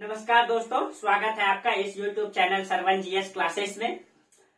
नमस्कार दोस्तों स्वागत है आपका इस YouTube channel Sarwan GS classes में।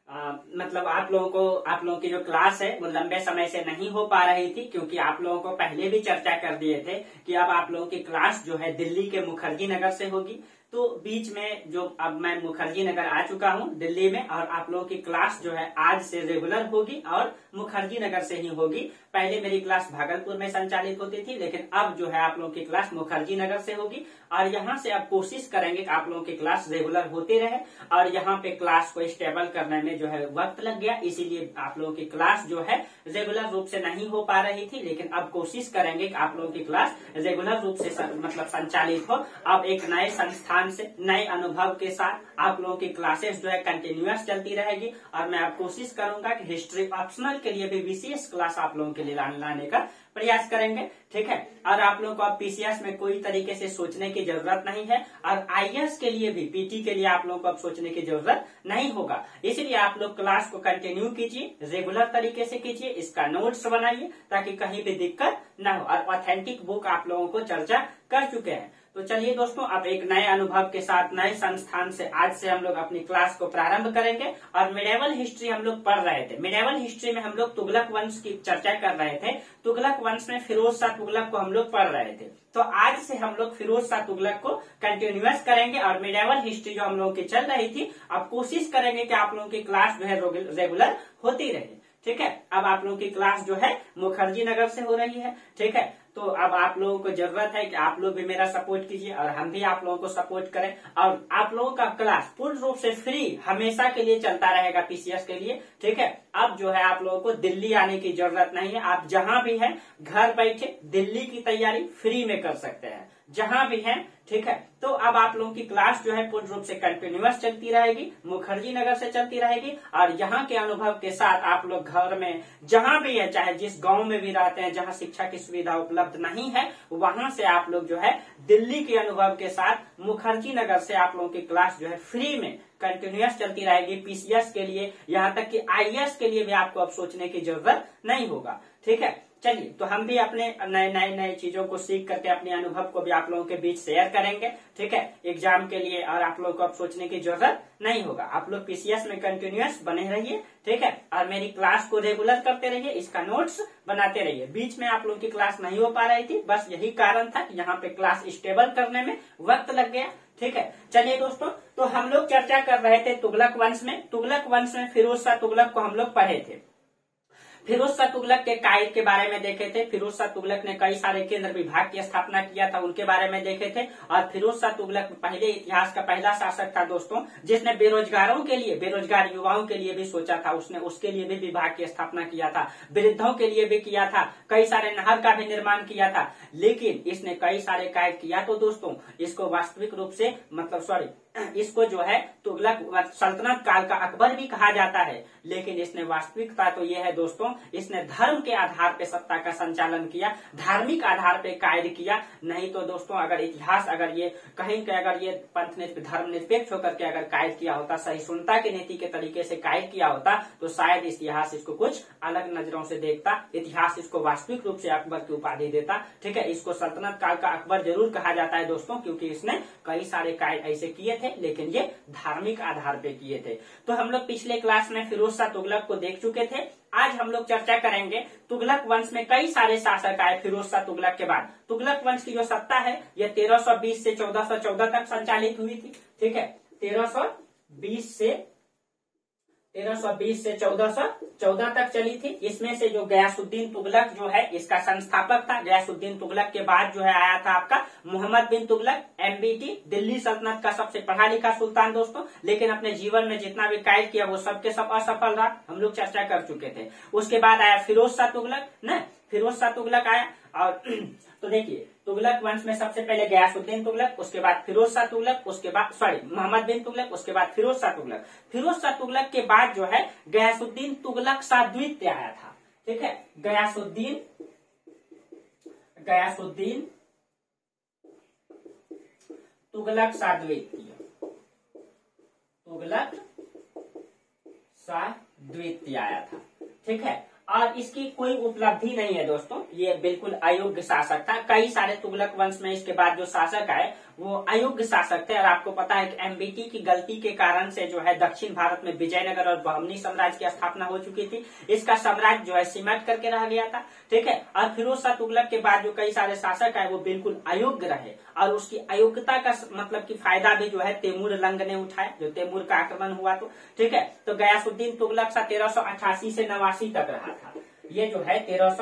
आ, मतलब आप लोगों को आप लोगों की जो क्लास है वो लंबे समय से नहीं हो पा रही थी क्योंकि आप लोगों को पहले भी चर्चा कर दिए थे कि अब आप लोगों की क्लास जो है दिल्ली के मुखर्जी नगर से होगी। तो बीच में जो अब मैं मुखर्जी नगर आ चुका हूँ दिल्ली में और आप लोगों की क्लास जो है आज से रेगुलर होगी और मुखर्जी नगर से ही होगी। पहले मेरी क्लास भागलपुर में संचालित होती थी लेकिन अब जो है आप लोगों की क्लास मुखर्जी नगर से होगी। और यहाँ से अब कोशिश करेंगे कि आप लोगों की क्लास रेगुलर होती रहे और यहाँ पे क्लास को स्टेबल करने में जो है वक्त लग गया। इसीलिए आप लोगों की क्लास जो है रेगुलर रूप से नहीं हो पा रही थी, लेकिन अब कोशिश करेंगे कि आप लोगों की क्लास रेगुलर रूप से मतलब संचालित हो। अब एक नए संस्थान से, नए अनुभव के साथ आप लोगों की क्लासेस जो है कंटिन्यूस चलती रहेगी और मैं अब कोशिश करूँगा कि हिस्ट्री ऑप्शनल के लिए भी विशेष क्लास आप लोगों के लिए लाने का प्रयास करेंगे, ठीक है? और आप लोगों को अब पीसीएस में कोई तरीके से सोचने की ज़रूरत नहीं है, और आईएएस के लिए भी पीटी के लिए आप लोगों को अब सोचने की ज़रूरत नहीं होगा। इसलिए आप लोग क्लास को कंटिन्यू कीजिए रेगुलर तरीके से कीजिए, इसका नोट्स बनाइए, ताकि कहीं भी दिक्कत न हो। और ऑथेंटिक बुक आप लोगों को चर्चा कर चुके हैं। तो चलिए दोस्तों, अब एक नए अनुभव के साथ, नए संस्थान से आज से हम लोग अपनी क्लास को प्रारंभ करेंगे। और मिडेवल हिस्ट्री हम लोग पढ़ रहे थे। मिडेवल हिस्ट्री में हम लोग तुगलक वंश की चर्चा कर रहे थे। तुगलक वंश में फिरोज शाह तुगलक को हम लोग पढ़ रहे थे। तो आज से हम लोग फिरोज शाह तुगलक को कंटिन्यूस करेंगे और मिडेवल हिस्ट्री जो हम लोगों की चल रही थी, अब कोशिश करेंगे कि आप लोगों की क्लास जो है रेगुलर होती रहे। ठीक है? अब आप लोगों की क्लास जो है मुखर्जी नगर से हो रही है। ठीक है? तो अब आप लोगों को ज़रूरत है कि आप लोग भी मेरा सपोर्ट कीजिए और हम भी आप लोगों को सपोर्ट करें। और आप लोगों का क्लास पूर्ण रूप से फ्री हमेशा के लिए चलता रहेगा पीसीएस के लिए, ठीक है? अब जो है आप लोगों को दिल्ली आने की ज़रूरत नहीं है। आप जहाँ भी है, घर बैठे दिल्ली की तैयारी फ्री में कर सकते हैं। जहाँ भी हैं, ठीक है? तो अब आप लोगों की क्लास जो है पूर्ण रूप से कंटिन्यूस चलती रहेगी, मुखर्जी नगर से चलती रहेगी, और यहाँ के अनुभव के साथ आप लोग घर में जहाँ भी है, चाहे जिस गाँव में भी रहते हैं, जहाँ शिक्षा की सुविधा उपलब्ध नहीं है, वहाँ से आप लोग जो है दिल्ली के अनुभव के साथ मुखर्जी नगर से आप लोगों की क्लास जो है फ्री में कंटिन्यूस चलती रहेगी पीसीएस के लिए, यहाँ तक कि आईएएस के लिए भी आपको अब सोचने की ज़रूरत नहीं होगा, ठीक है? चलिए तो हम भी अपने नए नए नए चीज़ों को सीख करके अपने अनुभव को भी आप लोगों के बीच शेयर करेंगे, ठीक है? एग्ज़ाम के लिए और आप लोगों को अब सोचने की ज़रूरत नहीं होगा। आप लोग पीसीएस में कंटिन्यूस बने रहिए, ठीक है? और मेरी क्लास को रेगुलर करते रहिए, इसका नोट्स बनाते रहिए। बीच में आप लोगों की क्लास नहीं हो पा रही थी, बस यही कारण था कि यहाँ पे क्लास स्टेबल करने में वक्त लग गया, ठीक है? चलिए दोस्तों तो हम लोग चर्चा कर रहे थे तुगलक वंश में। तुगलक वंश में फिरोज शाह तुगलक को हम लोग पढ़े थे। फिरोज शाह तुगलक के कायद के बारे में देखे थे। फिरोज शाह तुगलक ने कई सारे केंद्र विभाग की स्थापना किया था, उनके बारे में देखे थे। और फिरोज शाह तुगलक पहले इतिहास का पहला शासक था, दोस्तों, जिसने बेरोजगारों के लिए, बेरोजगार युवाओं के लिए भी सोचा था। उसने उसके लिए भी विभाग की स्थापना किया था, वृद्धों के लिए भी किया था, कई सारे नहर का भी निर्माण किया था। लेकिन इसने कई सारे कायद किया तो दोस्तों, इसको वास्तविक रूप से मतलब सॉरी इसको जो है तुगलक, सल्तनत काल का अकबर भी कहा जाता है। लेकिन इसने वास्तविकता तो यह है दोस्तों, इसने धर्म के आधार पे सत्ता का संचालन किया, धार्मिक आधार पे कायद किया। नहीं तो दोस्तों, अगर इतिहास, अगर ये कहीं के अगर ये पंथ धर्म निरपेक्ष होकर के अगर कायद किया होता, सहिष्णुता की नीति के तरीके से कायद किया होता तो शायद इतिहास इसको कुछ अलग नज़रों से देखता, इतिहास इसको वास्तविक रूप से अकबर की उपाधि देता। ठीक है, इसको सल्तनत काल का अकबर ज़रूर कहा जाता है दोस्तों, क्योंकि इसने कई सारे कायद ऐसे किए थे, लेकिन ये धार्मिक आधार पे किए थे। तो हम लोग पिछले क्लास में फिरोज शाह तुगलक को देख चुके थे। आज हम लोग चर्चा करेंगे तुगलक वंश में कई सारे शासक आए फिरोज शाह तुगलक के बाद। तुगलक वंश की जो सत्ता है, यह 1320 से 1414 तक संचालित हुई थी। ठीक है? 1320 से 1320 से 1414 तक चली थी। इसमें से जो गयासुद्दीन तुगलक जो है, इसका संस्थापक था। गयासुद्दीन तुगलक के बाद जो है, आया था आपका मोहम्मद बिन तुगलक एमबीटी दिल्ली सल्तनत का सबसे पढ़ा लिखा सुल्तान दोस्तों। लेकिन अपने जीवन में जितना भी कायद किया, वो सबके सब असफल रहा। हम लोग चर्चा कर चुके थे। उसके बाद आया फिरोज शाह तुगलक, न? फिरोज शाह तुगलक आया और तो देखिए तुगलक वंश में सबसे पहले गयासुद्दीन तुगलक, उसके बाद फिरोज शाह तुगलक, उसके बाद सॉरी मोहम्मद बिन तुगलक, उसके बाद फिरोज शाह तुगलक। फिरोज शाह तुगलक के बाद जो है, गयासुद्दीन तुगलक शाह द्वितीय आया था। ठीक है? गयासुद्दीन गयासुद्दीन तुगलक शाह द्वितीय। तुगलक शाह द्वितीय आया था। ठीक है? और इसकी कोई उपलब्धि नहीं है दोस्तों। ये बिल्कुल अयोग्य शासक था। कई सारे तुगलक वंश में इसके बाद जो शासक आए वो अयोग्य शासक थे। और आपको पता है कि एमबीटी की गलती के कारण से जो है दक्षिण भारत में विजयनगर और बहमनी साम्राज्य की स्थापना हो चुकी थी। इसका साम्राज्य जो है सिमट करके रह गया था। ठीक है? और फिरोज शाह तुगलक के बाद जो कई सारे शासक है, वो बिल्कुल अयोग्य रहे। और उसकी अयोग्यता का मतलब की फ़ायदा भी जो है तेमूर लंग ने उठाया, जो तेमूर का आक्रमण हुआ तो। ठीक है? तो गयासुद्दीन तुगलक सा तेरह से नवासी तक रहा था। ये जो है तेरह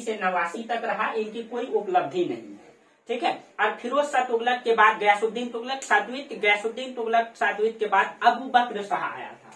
से नवासी तक रहा। इनकी कोई उपलब्धि नहीं है। ठीक है? और फिरोज शाह तुगलक के बाद गयासुद्दीन तुगलक सातवीं गयासुद्दीन तुगलक सातवीं के बाद अबू बकर शाह आया था।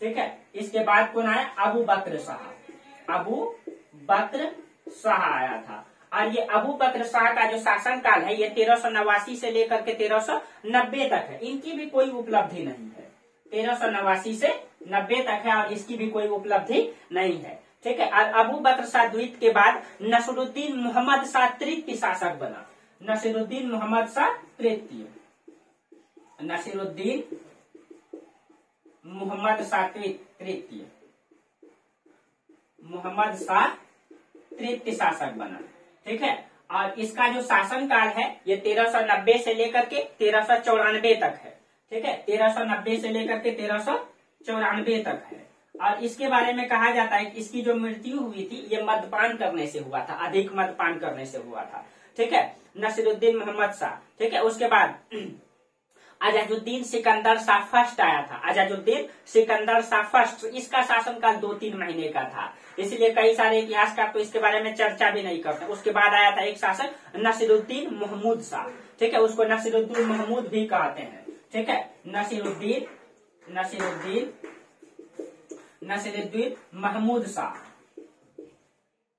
ठीक है? इसके बाद कौन आया? अबू बकर शाह। अबू बकर शाह आया था। और ये अबू बकर शाह का जो शासन काल है, ये तेरह सौ नवासी से लेकर के तेरह सौ नब्बे तक है। इनकी भी कोई उपलब्धि नहीं है। तेरह सौ नवासी से नब्बे तक है और इसकी भी कोई उपलब्धि नहीं है। ठीक है? और अबू बकर शाह द्वित के बाद नसरुद्दीन मोहम्मद शाह तृतीय शासक बना। नसीरुद्दीन मोहम्मद शाह तृतीय नसीरुद्दीन मोहम्मद शाह तृतीय मोहम्मद शाह तृतीय शासक बना ठीक है? और इसका जो शासन काल है, ये तेरह सौ नब्बे से लेकर के तेरह तक है। ठीक है? तेरह सौ नब्बे से लेकर के तेरह तक है। और इसके बारे में कहा जाता है कि इसकी जो मृत्यु हुई थी, ये मदपान करने से हुआ था, अधिक मदपान करने से हुआ था। ठीक है? नसीरुद्दीन मोहम्मद शाह। ठीक है, उसके बाद आजादुद्दीन सिकंदर शाह फ़र्स्ट आया था। आजादुद्दीन सिकंदर शाह फ़र्स्ट इसका शासन शासनकाल दो तीन महीने का था। इसलिए कई सारे इतिहासकार तो इसके बारे में चर्चा भी नहीं करते। उसके बाद आया था एक शासक नसीरुद्दीन महमूद शाह। ठीक है, उसको नसीरुद्दीन महमूद भी कहते हैं। ठीक है, नसीरुद्दीन नसीरुद्दीन नसीरुद्दीन महमूद शाह।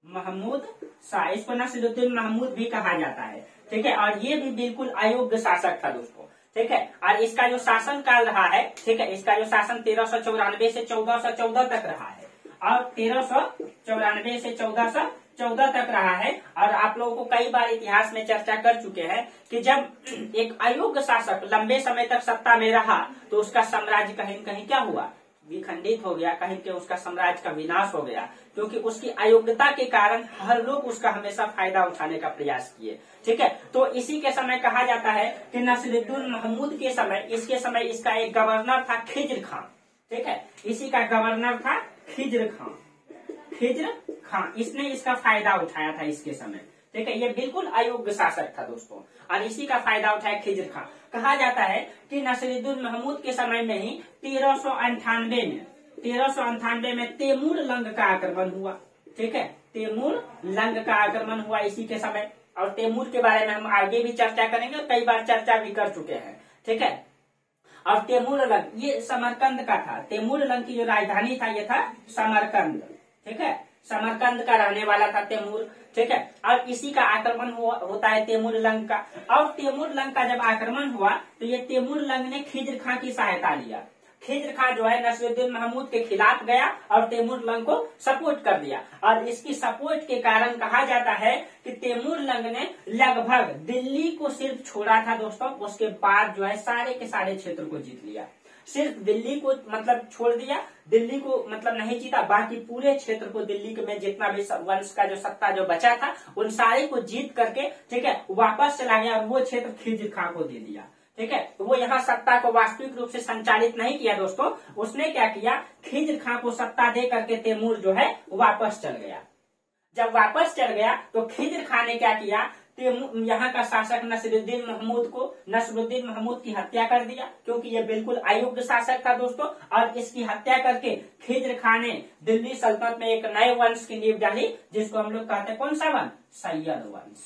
महमूद शाह इसको नसीरुद्दीन महमूद भी कहा जाता है। ठीक है? और ये भी बिल्कुल अयोग्य शासक था दोस्तों। ठीक है? और इसका जो शासन काल रहा है, ठीक है? इसका जो शासन तेरह सौ चौरानवे से चौदह सौ चौदह तक रहा है। और तेरह सौ चौरानवे से चौदह सौ चौदह तक रहा है। और आप लोगों को कई बार इतिहास में चर्चा कर चुके हैं कि जब एक अयोग्य शासक लंबे समय तक सत्ता में रहा तो उसका साम्राज्य कहीं कहीं क्या हुआ? विखंडित हो गया, कहीं के उसका साम्राज्य का विनाश हो गया, क्योंकि उसकी अयोग्यता के कारण हर लोग उसका हमेशा फ़ायदा उठाने का प्रयास किए। ठीक है? तो इसी के समय कहा जाता है कि नसरुद्दीन महमूद के समय, इसके समय इसका एक गवर्नर था खिज्र खान। ठीक है? इसी का गवर्नर था खिज्र खान। खिज्र खान। इसने इसका फ़ायदा उठाया था इसके समय। ठीक है? ये बिल्कुल अयोग्य शासक था दोस्तों। और इसी का फ़ायदा उठाया खिज्र खान। कहा जाता है कि नसरुद्दीन महमूद के समय में ही तेरह सौ अंठानवे में, तेरह सौ अंठानवे में तेमूर लंग का आक्रमण हुआ। ठीक है? तेमूर लंग का आक्रमण हुआ इसी के समय। और तेमूर के बारे में हम आगे भी चर्चा करेंगे और कई बार चर्चा भी कर चुके हैं। ठीक है? और तेमूर लंग, ये समरकंद का था। तेमूर लंग की जो राजधानी था, ये था समरकंद। ठीक है? समरकंद का रहने वाला था तेमूर ठीक है? और इसी का आक्रमण हो, होता है तेमूर लंग का। और तेमूर लंग का जब आक्रमण हुआ तो ये तेमूर लंग ने खिजर खां की सहायता लिया। खिजर खां जो है नसरुद्दीन महमूद के खिलाफ गया और तेमूर लंग को सपोर्ट कर दिया। और इसकी सपोर्ट के कारण कहा जाता है कि तेमूर लंग ने लगभग दिल्ली को सिर्फ़ छोड़ा था दोस्तों। उसके बाद जो है सारे के सारे क्षेत्र को जीत लिया। सिर्फ़ दिल्ली को मतलब छोड़ दिया, दिल्ली को मतलब नहीं जीता, बाकी पूरे क्षेत्र को दिल्ली में जितना भी वंश का जो सत्ता जो बचा था, उन सारे को जीत करके, ठीक है, वापस चला गया और वो क्षेत्र खिलजी खां को दे दिया, ठीक है। वो यहाँ सत्ता को वास्तविक रूप से संचालित नहीं किया दोस्तों, उसने क्या किया खिज्र खां को सत्ता दे करके तैमूर जो है, वापस चल गया। जब वापस चल गया तो खिज्र खां ने क्या किया यहाँ का शासक नसरुद्दीन महमूद को नसरुद्दीन महमूद की हत्या कर दिया, क्योंकि ये बिल्कुल अयोग्य शासक था दोस्तों, और इसकी हत्या करके खिज्र खान ने दिल्ली सल्तनत में एक नए वंश की नींव डाली, जिसको हम लोग कहते हैं कौन सा वंश? सैयद वंश।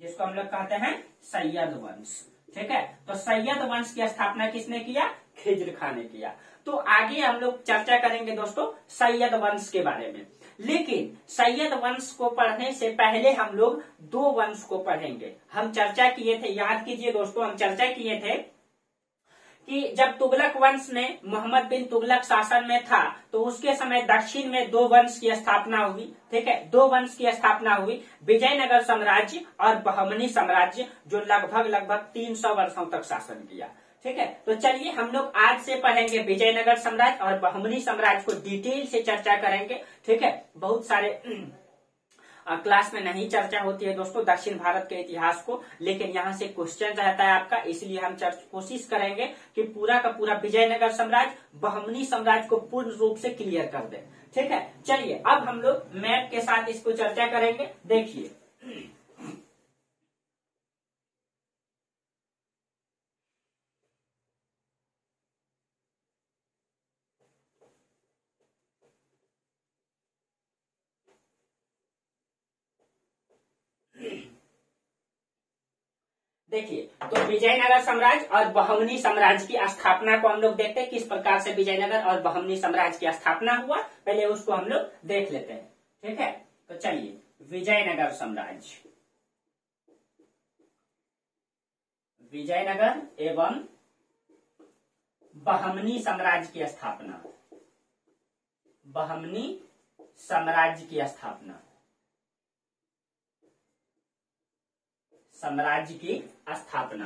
जिसको हम लोग कहते हैं सैयद वंश। ठीक है? तो सैयद वंश की स्थापना किसने किया? खिज्र खान ने किया। तो आगे हम लोग चर्चा करेंगे दोस्तों सैयद वंश के बारे में। लेकिन सैयद वंश को पढ़ने से पहले हम लोग दो वंश को पढ़ेंगे। हम चर्चा किए थे, याद कीजिए दोस्तों, हम चर्चा किए थे कि जब तुगलक वंश में मोहम्मद बिन तुगलक शासन में था तो उसके समय दक्षिण में दो वंश की स्थापना हुई, ठीक है? दो वंश की स्थापना हुई, विजयनगर साम्राज्य और बहमनी साम्राज्य, जो लगभग लगभग 300 वर्षों तक शासन किया। ठीक है? तो चलिए, हम लोग आज से पढ़ेंगे विजयनगर साम्राज्य और बहमनी साम्राज्य को डिटेल से चर्चा करेंगे, ठीक है? बहुत सारे क्लास में नहीं चर्चा होती है दोस्तों, दक्षिण भारत के इतिहास को, लेकिन यहाँ से क्वेश्चन रहता है आपका, इसलिए हम कोशिश करेंगे कि पूरा का पूरा विजयनगर साम्राज्य बहमनी साम्राज्य को पूर्ण रूप से क्लियर कर दे, ठीक है? चलिए, अब हम लोग मैप के साथ इसको चर्चा करेंगे, देखिए। देखिए तो विजयनगर साम्राज्य और बहमनी साम्राज्य की स्थापना को हम लोग देखते हैं, किस प्रकार से विजयनगर और बहमनी साम्राज्य की स्थापना हुआ, पहले उसको हम लोग देख लेते हैं, ठीक है? तो चलिए, विजयनगर साम्राज्य। विजयनगर एवं बहमनी साम्राज्य की स्थापना। बहमनी साम्राज्य की स्थापना। साम्राज्य की स्थापना।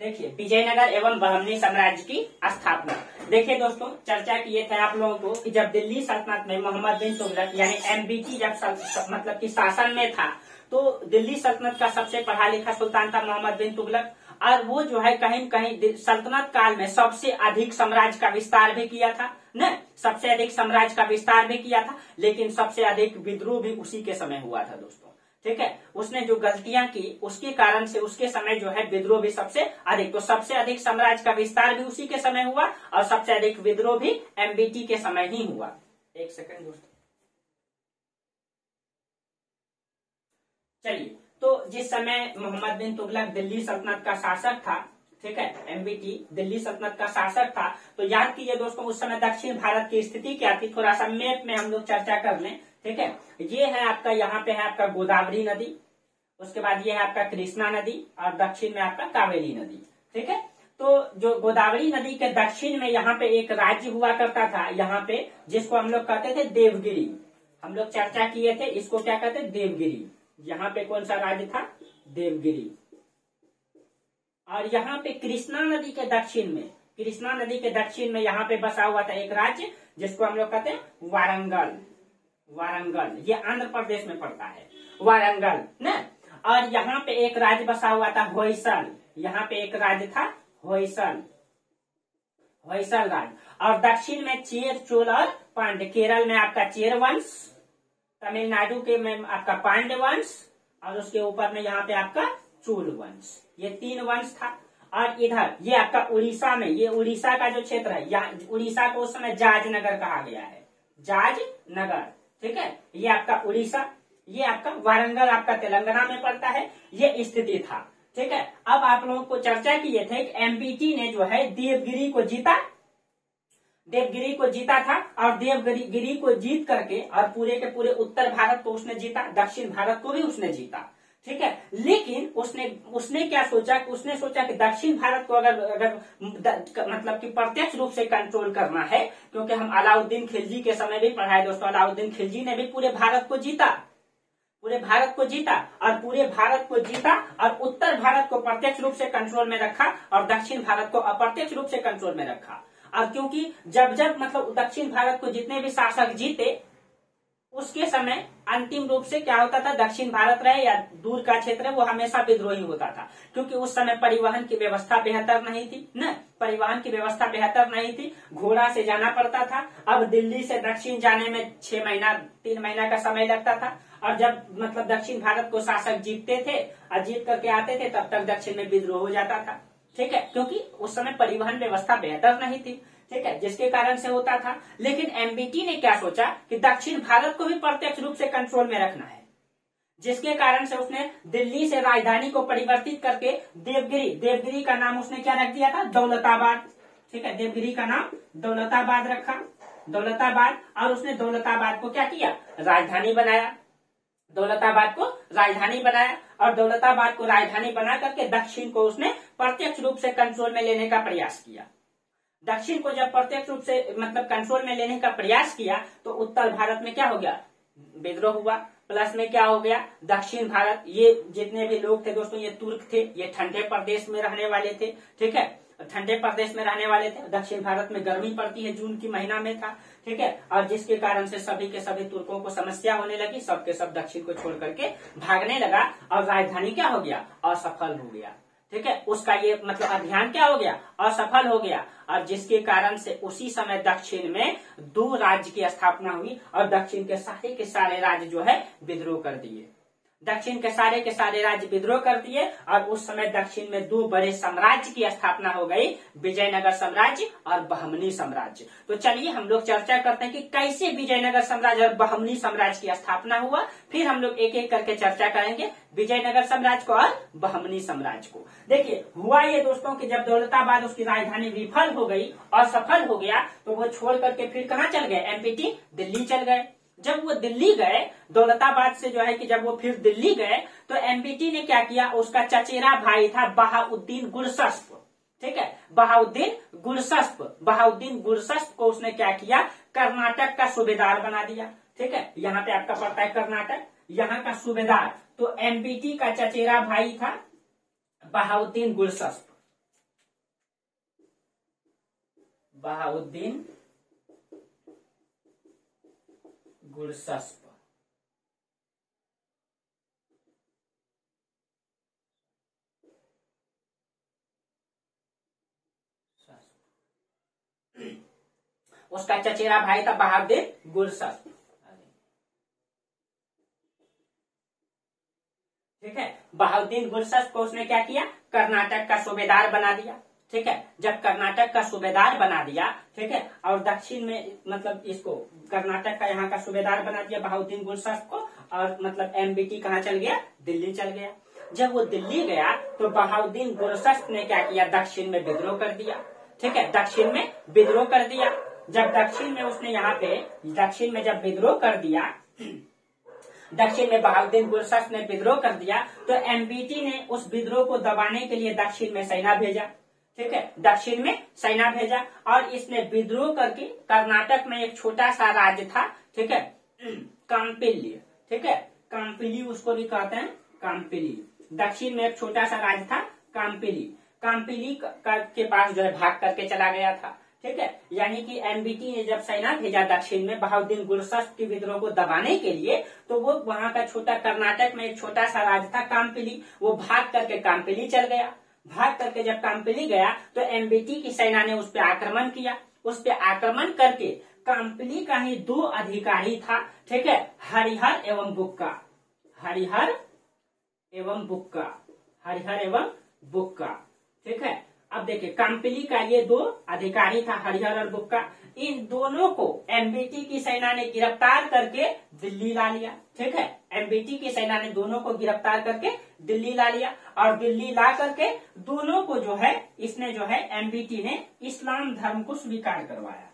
देखिए, विजयनगर एवं बहमनी साम्राज्य की स्थापना। देखिए दोस्तों, चर्चा किए थे आप लोगों को कि जब दिल्ली सल्तनत में मोहम्मद बिन तुगलक, यानी एमबीटी जब मतलब कि शासन में था तो दिल्ली सल्तनत का सबसे पढ़ा लिखा सुल्तान था मोहम्मद बिन तुगलक। और वो जो है कहीं कहीं सल्तनत काल में सबसे अधिक साम्राज्य का विस्तार भी किया था। न सबसे अधिक साम्राज्य का विस्तार भी किया था, लेकिन सबसे अधिक विद्रोह भी उसी के समय हुआ था दोस्तों। ठीक है? उसने जो गलतियाँ की, उसके कारण से उसके समय जो है विद्रोह भी सबसे अधिक तो सबसे अधिक साम्राज्य का विस्तार भी उसी के समय हुआ और सबसे अधिक विद्रोह भी एमबीटी के समय ही हुआ। एक सेकंड दोस्तों। चलिए तो जिस समय मोहम्मद बिन तुगलक दिल्ली सल्तनत का शासक था ठीक है? एमबीटी दिल्ली सल्तनत का शासक था। तो याद कीजिए दोस्तों, उस समय दक्षिण भारत की स्थिति क्या थी? थोड़ा सा मैप में हम लोग चर्चा कर लें, ठीक है? ये है आपका, यहाँ पे है आपका गोदावरी नदी, उसके बाद ये है आपका कृष्णा नदी और दक्षिण में आपका कावेरी नदी, ठीक है? तो जो गोदावरी नदी के दक्षिण में यहाँ पे एक राज्य हुआ करता था, यहाँ पे जिसको हम लोग कहते थे देवगिरी। हम लोग चर्चा किए थे, इसको क्या कहते देवगिरी। यहाँ पे कौन सा राज्य था? देवगिरी। और यहाँ पे कृष्णा नदी के दक्षिण में, कृष्णा नदी के दक्षिण में यहाँ पे बसा हुआ था एक राज्य, जिसको हम लोग कहते हैं वारंगल। वारंगल, ये आंध्र प्रदेश में पड़ता है। वारंगल, न? और यहाँ पे एक राज्य बसा हुआ था होइसल। यहाँ पे एक राज्य था होइसल। होइसल राज्य। और दक्षिण में चेर चोल और पांडे। केरल में आपका चेर वंश, तमिलनाडु के में आपका पांड्य वंश, और उसके ऊपर में यहाँ पे आपका चूल वंश। ये तीन वंश था। और इधर, ये आपका उड़ीसा में, ये उड़ीसा का जो क्षेत्र है उड़ीसा को उस समय जाज नगर कहा गया है। जाज नगर ठीक है? ये आपका उड़ीसा, ये आपका वारंगल, आपका तेलंगाना में पड़ता है, ये स्थिति था, ठीक है? अब आप लोगों को चर्चा किए थे कि एमपीटी ने जो है देवगिरी को जीता। देवगिरी को जीता था, और देवगिरी को जीत करके, और पूरे के पूरे उत्तर भारत को उसने जीता, दक्षिण भारत को भी उसने जीता। ठीक है? लेकिन उसने उसने क्या सोचा कि उसने सोचा कि दक्षिण भारत को अगर अगर द, मतलब कि प्रत्यक्ष रूप से कंट्रोल करना है क्योंकि हम अलाउद्दीन खिलजी के समय भी पढ़ाए दोस्तों अलाउद्दीन खिलजी ने भी पूरे भारत को जीता। पूरे भारत को जीता और पूरे भारत को जीता और उत्तर भारत को प्रत्यक्ष रूप से कंट्रोल में रखा और दक्षिण भारत को अप्रत्यक्ष रूप से कंट्रोल में रखा। और क्योंकि जब जब मतलब दक्षिण भारत को जितने भी शासक जीते उसके समय अंतिम रूप से क्या होता था? दक्षिण भारत रहे या दूर का क्षेत्र है, वो हमेशा विद्रोही होता था। क्योंकि उस समय परिवहन की व्यवस्था बेहतर नहीं थी, न, परिवहन की व्यवस्था बेहतर नहीं थी। घोड़ा से जाना पड़ता था। अब दिल्ली से दक्षिण जाने में छह महीना, तीन महीना का समय लगता था। और जब मतलब दक्षिण भारत को शासक जीतते थे और जीत करके आते थे, तब तक दक्षिण में विद्रोह हो जाता था। ठीक है? क्योंकि उस समय परिवहन व्यवस्था बेहतर नहीं थी। ठीक है, जिसके कारण से होता था। लेकिन एमबीटी ने क्या सोचा कि दक्षिण भारत को भी प्रत्यक्ष रूप से कंट्रोल में रखना है, जिसके कारण से उसने दिल्ली से राजधानी को परिवर्तित करके देवगिरी देवगिरी का नाम उसने क्या रख दिया था? दौलताबाद। ठीक है, देवगिरी का नाम दौलताबाद रखा। दौलताबाद, और उसने दौलताबाद को क्या किया? राजधानी बनाया। दौलताबाद को राजधानी बनाया, और दौलताबाद को राजधानी बना करके दक्षिण को उसने प्रत्यक्ष रूप से कंट्रोल में लेने का प्रयास किया। दक्षिण को जब प्रत्यक्ष रूप से मतलब कंट्रोल में लेने का प्रयास किया तो उत्तर भारत में क्या हो गया? विद्रोह हुआ। प्लस में क्या हो गया? दक्षिण भारत, ये जितने भी लोग थे दोस्तों, ये तुर्क थे, ये ठंडे प्रदेश में रहने वाले थे, ठीक है? ठंडे प्रदेश में रहने वाले थे। दक्षिण भारत में गर्मी पड़ती है, जून की महीना में था, ठीक है? और जिसके कारण से सभी के सभी तुर्कों को समस्या होने लगी, सबके सब दक्षिण को छोड़ करके भागने लगा, और राजधानी क्या हो गया? असफल हो गया। ठीक है? उसका ये मतलब अभियान क्या हो गया? असफल हो गया। और जिसके कारण से उसी समय दक्षिण में दो राज्य की स्थापना हुई और दक्षिण के सारे के सारे राज्य जो है विद्रोह कर दिए। दक्षिण के सारे के सारे राज्य विद्रोह कर दिए और उस समय दक्षिण में दो बड़े साम्राज्य की स्थापना हो गई, विजयनगर साम्राज्य और बहमनी साम्राज्य। तो चलिए हम लोग चर्चा करते हैं कि कैसे विजयनगर साम्राज्य और बहमनी साम्राज्य की स्थापना हुआ, फिर हम लोग एक एक करके चर्चा करेंगे विजयनगर साम्राज्य को और बहमनी साम्राज्य को। देखिए, हुआ ये दोस्तों की जब दौलताबाद उसकी राजधानी विफल हो गई और सफल हो गया तो वो छोड़ करके फिर कहाँ चल गए? एमपीटी दिल्ली चल गए। जब वो दिल्ली गए, दौलताबाद से जो है कि जब वो फिर दिल्ली गए तो एमबीटी ने क्या किया? उसका चचेरा भाई था बहाउद्दीन गुरसस्प। ठीक है? बहाउद्दीन गुरसस्प। बहाउद्दीन गुरसस्प को उसने क्या किया? कर्नाटक का सूबेदार बना दिया। ठीक है? यहाँ पे आपका पड़ता है कर्नाटक। यहाँ का सूबेदार। तो एमपीटी का चचेरा भाई था बहाउद्दीन गुरसस्प। बहाउद्दीन गुरसस्प उसका चचेरा भाई था बहादुर गुरसस्प ठीक है बहाउद्दीन गुरसस्प को उसने क्या किया कर्नाटक का सूबेदार बना दिया ठीक है? जब कर्नाटक का सूबेदार बना दिया, ठीक है? और दक्षिण में मतलब इसको, कर्नाटक का यहाँ का सूबेदार बना दिया बहाउद्दीन गुलशस्प को, और मतलब एमबीटी कहाँ चल गया? दिल्ली चल गया। जब वो दिल्ली गया तो बहाउद्दीन गुलशस्प ने क्या किया? दक्षिण में विद्रोह कर दिया। ठीक है? दक्षिण में विद्रोह कर दिया। जब दक्षिण में उसने यहाँ पे, दक्षिण में जब विद्रोह कर दिया, दक्षिण में बहाउद्दीन गुलशस्प ने विद्रोह कर दिया तो एमबीटी ने उस विद्रोह को दबाने के लिए दक्षिण में सेना भेजा। ठीक है? दक्षिण में सेना भेजा और इसने विद्रोह करके कर्नाटक में एक छोटा सा राज्य था, ठीक है? काम्पिल्य ठीक है? काम्पिली उसको भी कहते हैं काम्पिली दक्षिण में एक छोटा सा राज्य था काम्पिली काम्पिली के पास जो है भाग करके चला गया था, ठीक है? यानी कि एमबीटी ने जब सेना भेजा दक्षिण में बहाउद्दीन गुलशस्प के विद्रोह को दबाने के लिए तो वो वहाँ का छोटा, कर्नाटक में एक छोटा सा राज्य था काम्पिली वो भाग करके काम्पिली चल गया। भाग करके जब काम्पिली गया तो एमबीटी की सेना ने उस पर आक्रमण किया। उस पर आक्रमण करके काम्पिली का ही दो अधिकारी था, ठीक है? हरिहर एवं बुक्का। हरिहर एवं बुक्का। हरिहर एवं बुक्का, ठीक है? अब देखिए काम्पिली का ये दो अधिकारी था, हरिहर और बुक्का। इन दोनों को एमबीटी की सेना ने गिरफ़्तार करके दिल्ली ला लिया, ठीक है? एमबीटी की सेना ने दोनों को गिरफ़्तार करके दिल्ली ला लिया। और दिल्ली ला करके दोनों को जो है, इसने जो है एमबीटी ने इस्लाम धर्म को स्वीकार करवाया।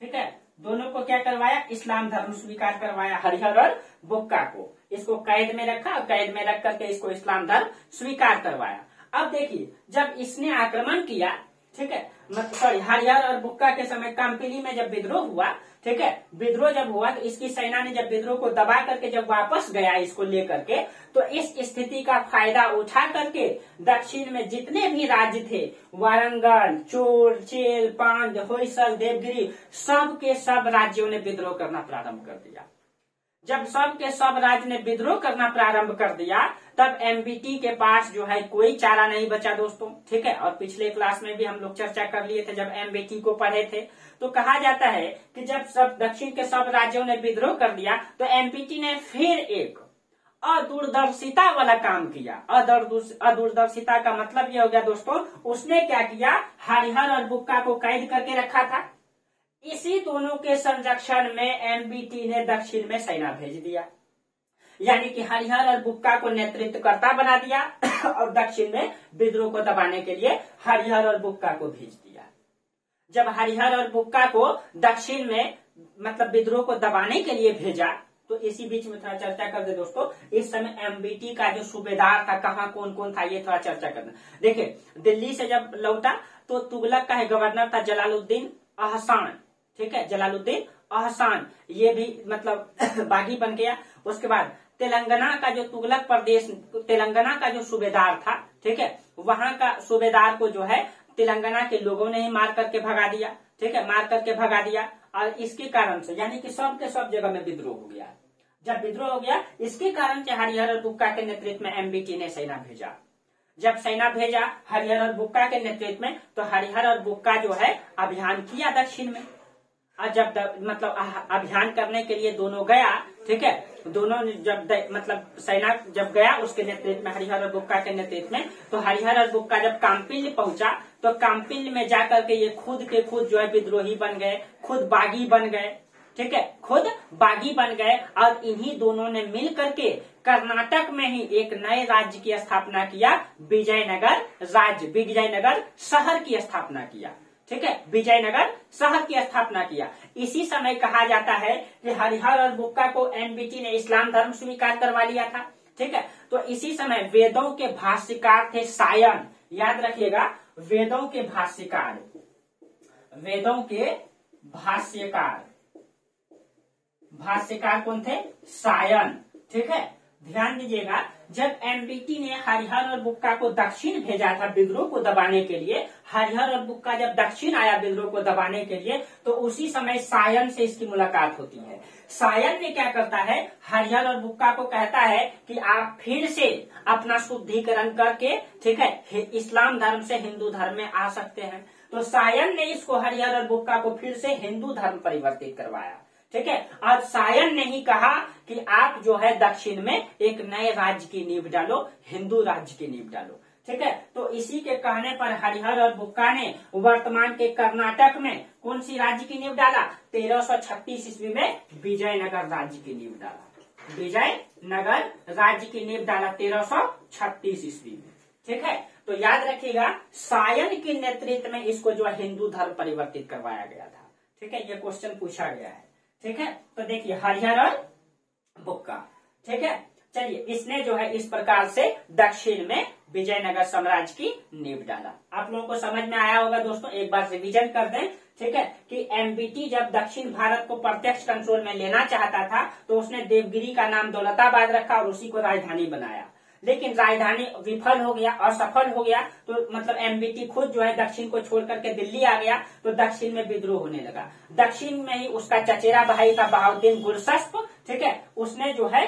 ठीक है? दोनों को क्या करवाया? इस्लाम धर्म स्वीकार करवाया हरिहर और बुक्का को। इसको कैद में रखा और कैद में रख करके इसको इस्लाम धर्म स्वीकार करवाया। अब देखिए, जब इसने आक्रमण किया, ठीक है सॉरी हरिहर और बुक्का के समय काम्पिली में जब विद्रोह हुआ, ठीक है, विद्रोह जब हुआ तो इसकी सेना ने जब विद्रोह को दबा करके जब वापस गया इसको लेकर के तो इस स्थिति का फ़ायदा उठा करके दक्षिण में जितने भी राज्य थे, वारंगल, चोर, चेल पांड होइसल, देवगिरी, सब सब राज्यों ने विद्रोह करना प्रारंभ कर दिया। जब सब के सब राज्य ने विद्रोह करना प्रारंभ कर दिया तब एमबीटी के पास जो है कोई चारा नहीं बचा दोस्तों, ठीक है? और पिछले क्लास में भी हम लोग चर्चा कर लिए थे जब एमबीटी को पढ़े थे। तो कहा जाता है कि जब सब दक्षिण के सब राज्यों ने विद्रोह कर दिया तो एमपीटी ने फिर एक अदूरदर्शिता वाला काम किया। अदूरदर्शिता का मतलब यह हो गया दोस्तों, उसने क्या किया? हरिहर और बुक्का को कैद करके रखा था। इसी दोनों के संरक्षण में एमबीटी ने दक्षिण में सेना भेज दिया। यानी कि हरिहर और बुक्का को नेतृत्व करता बना दिया और दक्षिण में विद्रोह को दबाने के लिए हरिहर और बुक्का को भेज दिया। जब हरिहर और बुक्का को दक्षिण में मतलब विद्रोह को दबाने के लिए भेजा तो इसी बीच में थोड़ा चर्चा कर दे दोस्तों, इस समय एमबीटी का जो सूबेदार था, कहाँ कौन कौन था, ये थोड़ा चर्चा करना देखिये दिल्ली से जब लौटा तो तुगलक का गवर्नर था जलालुद्दीन अहसान, ठीक है? जलालुद्दीन अहसान, ये भी मतलब बागी बन गया। उसके बाद तेलंगाना का जो तुगलक प्रदेश, तेलंगाना का जो सूबेदार था, ठीक है, वहाँ का सूबेदार को जो है तेलंगाना के लोगों ने ही मार करके भगा दिया, ठीक है, मार करके भगा दिया, और इसके कारण से, यानी कि सब के सब जगह में विद्रोह हो गया। जब विद्रोह हो गया, इसके कारण से हरिहर और बुक्का के नेतृत्व में एमबीटी ने सेना भेजा। जब सेना भेजा हरिहर और बुक्का के नेतृत्व में तो हरिहर और बुक्का जो है अभियान किया दक्षिण में। और जब मतलब अभियान करने के लिए दोनों गया, ठीक है दोनों जब मतलब सेना जब गया उसके नेतृत्व में, हरिहर और बुक्का के नेतृत्व में तो हरिहर और बुक्का जब कामपिल पहुँचा तो कामपिल में जाकर के ये खुद के खुद जो है विद्रोही बन गए, खुद बागी बन गए, ठीक है? खुद बागी बन गए, और इन्हीं दोनों ने मिल करके कर्नाटक में ही एक नए राज्य की स्थापना किया, विजयनगर राज्य, विजयनगर शहर की स्थापना किया। ठीक है? विजयनगर शहर की स्थापना किया। इसी समय कहा जाता है कि हरिहर और बुक्का को एनबीटी ने इस्लाम धर्म स्वीकार करवा लिया था। ठीक है? तो इसी समय वेदों के भाष्यकार थे सायन। याद रखिएगा, वेदों के भाष्यकार। वेदों के भाष्यकार। भाष्यकार कौन थे? सायन। ठीक है? ध्यान दीजिएगा जब एमबीटी ने हरिहर और बुक्का को दक्षिण भेजा था विद्रोह को दबाने के लिए, हरिहर और बुक्का जब दक्षिण आया विद्रोह को दबाने के लिए तो उसी समय सायन से इसकी मुलाकात होती है। सायन ने क्या करता है, हरिहर और बुक्का को कहता है कि आप फिर से अपना शुद्धिकरण करके, ठीक है, इस्लाम धर्म से हिंदू धर्म में आ सकते हैं। तो सायन ने इसको हरिहर और बुक्का को फिर से हिंदू धर्म परिवर्तित करवाया। ठीक है? और सायन ने ही कहा कि आप जो है दक्षिण में एक नए राज्य की नींव डालो, हिंदू राज्य की नींव डालो। ठीक है? तो इसी के कहने पर हरिहर और बुक्का ने वर्तमान के कर्नाटक में कौन सी राज्य की नींव डाला? तेरह सौ छत्तीस ईस्वी में विजयनगर राज्य की नींव डाला। विजयनगर राज्य की नींव डाला तेरह सौ छत्तीस ईस्वी में। ठीक है? तो याद रखिएगा, सायन के नेतृत्व में इसको जो हिंदू धर्म परिवर्तित करवाया गया था। ठीक है? ये क्वेश्चन पूछा गया है। ठीक है? तो देखिए हरिहर और बुक्का। ठीक है? चलिए, इसने जो है इस प्रकार से दक्षिण में विजयनगर साम्राज्य की नींव डाला। आप लोगों को समझ में आया होगा दोस्तों, एक बार रिवीजन कर दें, ठीक है? कि एमबीटी जब दक्षिण भारत को प्रत्यक्ष कंट्रोल में लेना चाहता था तो उसने देवगिरी का नाम दौलताबाद रखा और उसी को राजधानी बनाया। लेकिन राजधानी विफल हो गया असफल हो गया तो मतलब एमबीटी खुद जो है दक्षिण को छोड़ करके दिल्ली आ गया तो दक्षिण में विद्रोह होने लगा। दक्षिण में ही उसका चचेरा भाई था बहाउद्दीन गुरसस्प ठीक है? उसने जो है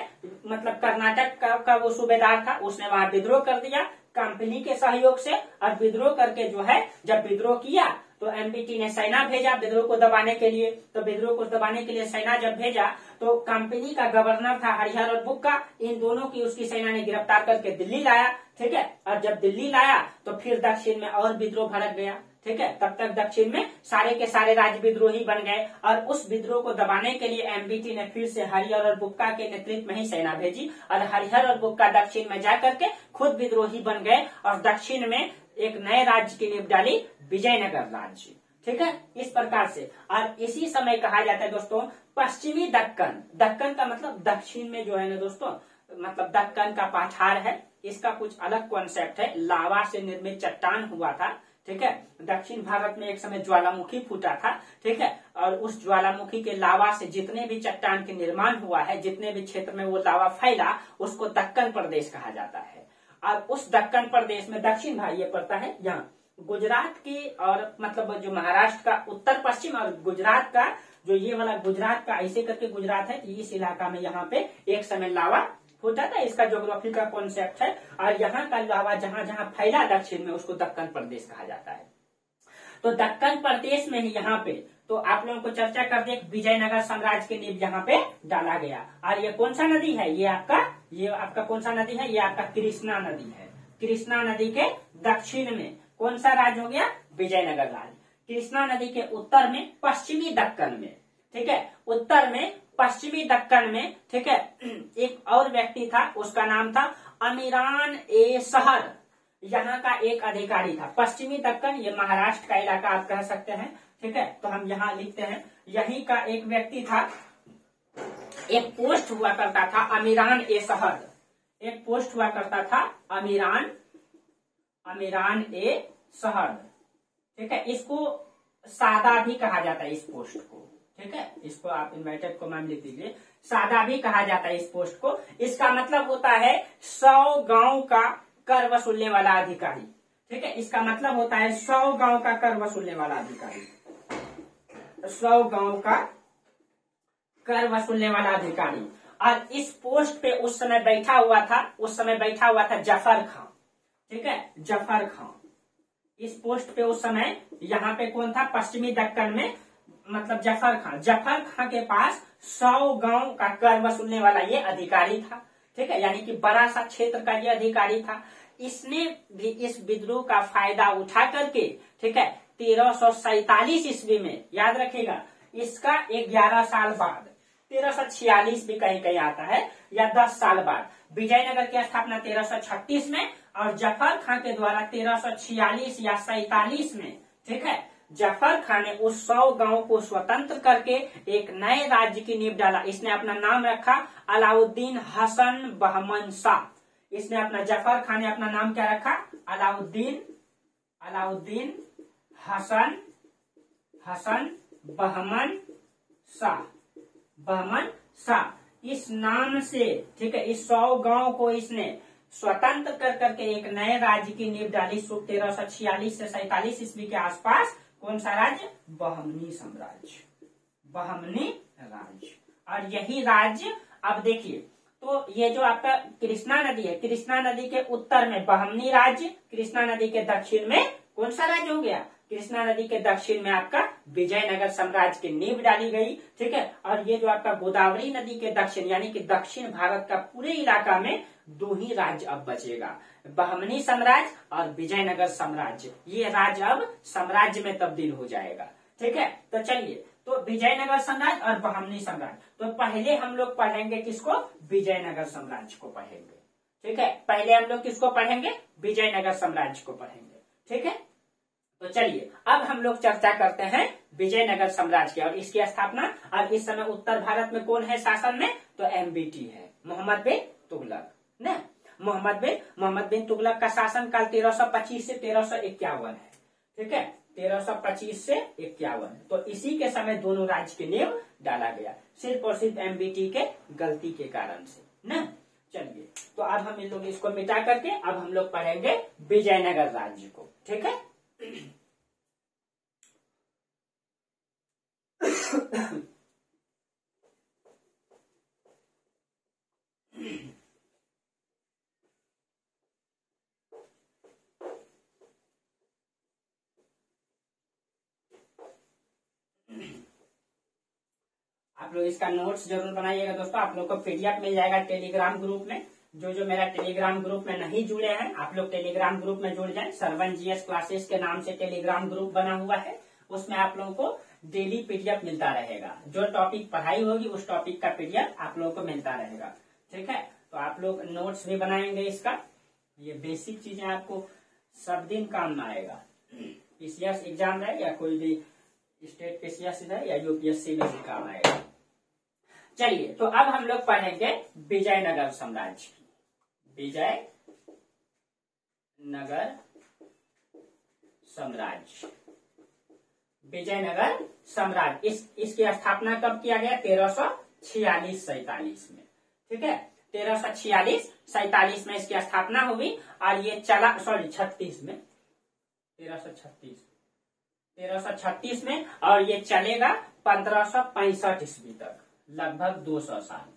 मतलब कर्नाटक का, का वो सूबेदार था उसने वहाँ विद्रोह कर दिया कंपनी के सहयोग से और विद्रोह करके जो है जब विद्रोह किया तो एमबीटी ने सेना भेजा विद्रोह को दबाने के लिए। तो विद्रोह को दबाने के लिए सेना जब भेजा तो कंपनी का गवर्नर था हरिहर और बुक्का, इन दोनों की उसकी सेना ने गिरफ़्तार करके दिल्ली लाया, ठीक है? और जब दिल्ली लाया तो फिर दक्षिण में और विद्रोह भड़क गया, ठीक है? तब तक दक्षिण में सारे के सारे राज्य विद्रोही बन गए, और उस विद्रोह को दबाने के लिए एमबीटी ने फिर से हरिहर और बुक्का के नेतृत्व में ही सेना भेजी, और हरिहर और बुक्का दक्षिण में जाकर के खुद विद्रोही बन गए, और दक्षिण में एक नए राज्य की नींव डाली विजयनगर राज्य। ठीक है? इस प्रकार से। और इसी समय कहा जाता है दोस्तों, पश्चिमी दक्कन। दक्कन का मतलब दक्षिण में जो है ना दोस्तों मतलब दक्कन का पाठार है। इसका कुछ अलग कॉन्सेप्ट है। लावा से निर्मित चट्टान हुआ था। ठीक है? दक्षिण भारत में एक समय ज्वालामुखी फूटा था। ठीक है? और उस ज्वालामुखी के लावा से जितने भी चट्टान के निर्माण हुआ है, जितने भी क्षेत्र में वो लावा फैला, उसको दक्कन प्रदेश कहा जाता है। और उस दक्कन प्रदेश में दक्षिण भाई ये पड़ता है, यहाँ। गुजरात की और मतलब जो महाराष्ट्र का उत्तर पश्चिम और गुजरात का, जो ये वाला गुजरात का, ऐसे करके गुजरात है इस इलाका में यहाँ पे एक समय लावा होता था इसका ज्योग्राफी का कॉन्सेप्ट है, और यहाँ का लावा जहाँ जहाँ फैला दक्षिण में, उसको दक्कन प्रदेश कहा जाता है। तो दक्कन प्रदेश में ही यहाँ पे तो आप लोगों को चर्चा कर दे विजयनगर साम्राज्य के नींव यहाँ पे डाला गया। और ये कौन सा नदी है? ये आपका ये आपका कौन सा नदी है? ये आपका कृष्णा नदी है। कृष्णा नदी के दक्षिण में कौन सा राज्य हो गया? विजयनगर राज्य। कृष्णा नदी के उत्तर में, पश्चिमी दक्कन में। ठीक है? उत्तर में, पश्चिमी दक्कन में, ठीक है? एक और व्यक्ति था, उसका नाम था अमीरान ए शहर यहाँ का एक अधिकारी था। पश्चिमी दक्कन, ये महाराष्ट्र का इलाका आप कह सकते हैं। ठीक है? तो हम यहाँ लिखते हैं। यही का एक व्यक्ति था एक पोस्ट हुआ करता था अमीरान ए शहर एक पोस्ट हुआ करता था अमीरान अमीरान ए शहर ठीक है? इसको सादा भी कहा जाता है इस पोस्ट को। ठीक है? इसको आप इन्वाइटेड को मैम लिख दीजिए। सादा भी कहा जाता है इस पोस्ट को। इसका मतलब होता है सौ गाँव का कर वसूलने वाला अधिकारी। ठीक है? इसका मतलब होता है सौ गाँव का कर वसूलने वाला अधिकारी। सौ गाँव का कर वसूलने वाला अधिकारी। और इस पोस्ट पे उस समय बैठा हुआ था, उस समय बैठा हुआ था ज़फ़र खां। ठीक है? ज़फ़र खां। इस पोस्ट पे उस समय यहाँ पे कौन था? पश्चिमी दक्कन में मतलब ज़फ़र खां। ज़फ़र खां के पास सौ गाँव का कर वसूलने वाला ये अधिकारी था। ठीक है? यानी कि बड़ा सा क्षेत्र का ये अधिकारी था। इसने भी इस विद्रोह का फ़ायदा उठा करके, ठीक है, तेरह ईस्वी में, याद रखेगा इसका ग्यारह साल बाद तेरह सौ छियालीस भी कहीं कहीं आता है, या दस साल बाद। विजयनगर की स्थापना तेरह सौ छत्तीस में और ज़फ़र खां के द्वारा तेरह सौ छियालीस या सैतालीस में। ठीक है? ज़फ़र खान ने उस सौ गाँव को स्वतंत्र करके एक नए राज्य की नींव डाला। इसने अपना नाम रखा अलाउद्दीन हसन बहमन शाह। इसने अपना ज़फ़र खान ने अपना नाम क्या रखा? अलाउद्दीन अलाउद्दीन हसन हसन बहमन शाह। बहमन शाह इस नाम से, ठीक है, इस सौ गाँव को इसने स्वतंत्र कर करके एक नए राज्य की नींव डाली। तेरह सौ छियालीस से सैतालीस ईस्वी के आसपास कौन सा राज्य? बहमनी साम्राज्य। बहमनी राज्य। और यही राज्य, अब देखिए तो ये जो आपका कृष्णा नदी है, कृष्णा नदी के उत्तर में बहमनी राज्य, कृष्णा नदी के दक्षिण में कौन सा राज्य हो गया? कृष्णा नदी के दक्षिण में आपका विजयनगर साम्राज्य की नींव डाली गई, ठीक है? और ये जो आपका गोदावरी नदी के दक्षिण, यानी कि दक्षिण भारत का पूरे इलाका में दो ही राज्य अब बचेगा। बहमनी साम्राज्य और विजयनगर साम्राज्य। ये राज्य अब साम्राज्य में तब्दील हो जाएगा, ठीक है? तो चलिए तो विजयनगर साम्राज्य और बहमनी साम्राज्य। तो पहले हम लोग पढ़ेंगे किसको? विजयनगर साम्राज्य को पढ़ेंगे, ठीक है? पहले हम लोग किसको पढ़ेंगे? विजयनगर साम्राज्य को पढ़ेंगे, ठीक है? तो चलिए, अब हम लोग चर्चा करते हैं विजयनगर साम्राज्य की और इसकी स्थापना। और इस समय उत्तर भारत में कौन है शासन में? तो एमबीटी है। मोहम्मद बिन तुगलक, न? मोहम्मद बिन मोहम्मद बिन तुगलक का शासन काल पच्चीस से तेरह है। ठीक है? तेरह से इक्यावन। तो इसी के समय दोनों राज्य के नियम डाला गया, सिर्फ़ और सिर्फ़ एमबीटी के गलती के कारण से, न? चलिए तो अब हम इन लोग इसको मिटा करके अब हम लोग पढ़ेंगे विजयनगर राज्य को। ठीक है? आप लोग इसका नोट्स ज़रूर बनाइएगा दोस्तों। आप लोग को पीडीएफ मिल जाएगा टेलीग्राम ग्रुप में। जो जो मेरा टेलीग्राम ग्रुप में नहीं जुड़े हैं, आप लोग टेलीग्राम ग्रुप में जुड़ जाएँ। सरवन जीएस क्लासेस के नाम से टेलीग्राम ग्रुप बना हुआ है। उसमें आप लोगों को डेली पीडीएफ मिलता रहेगा। जो टॉपिक पढ़ाई होगी, उस टॉपिक का पीडीएफ आप लोगों को मिलता रहेगा। ठीक है? तो आप लोग नोट्स भी बनाएँगे इसका। ये बेसिक चीज़ें आपको सब दिन काम में आएगा। पीसीएस एग्ज़ाम है या कोई भी स्टेट पीसीएस है या यूपीएससी में भी काम आएगा। चलिए तो अब हम लोग पढ़ेंगे विजयनगर साम्राज्य विजय नगर साम्राज्य। विजयनगर साम्राज्य इस, इसकी स्थापना कब किया गया? तेरह सौ छियालीस सैतालीस में। ठीक है? तेरह सौ छियालीस सैतालीस में इसकी स्थापना हुई और ये चला, सॉरी, छत्तीस में। तेरह सौ छत्तीस। तेरह सौ छत्तीस में और ये चलेगा पंद्रह सौ पैंसठ ईस्वी तक, लगभग दो सौ साल।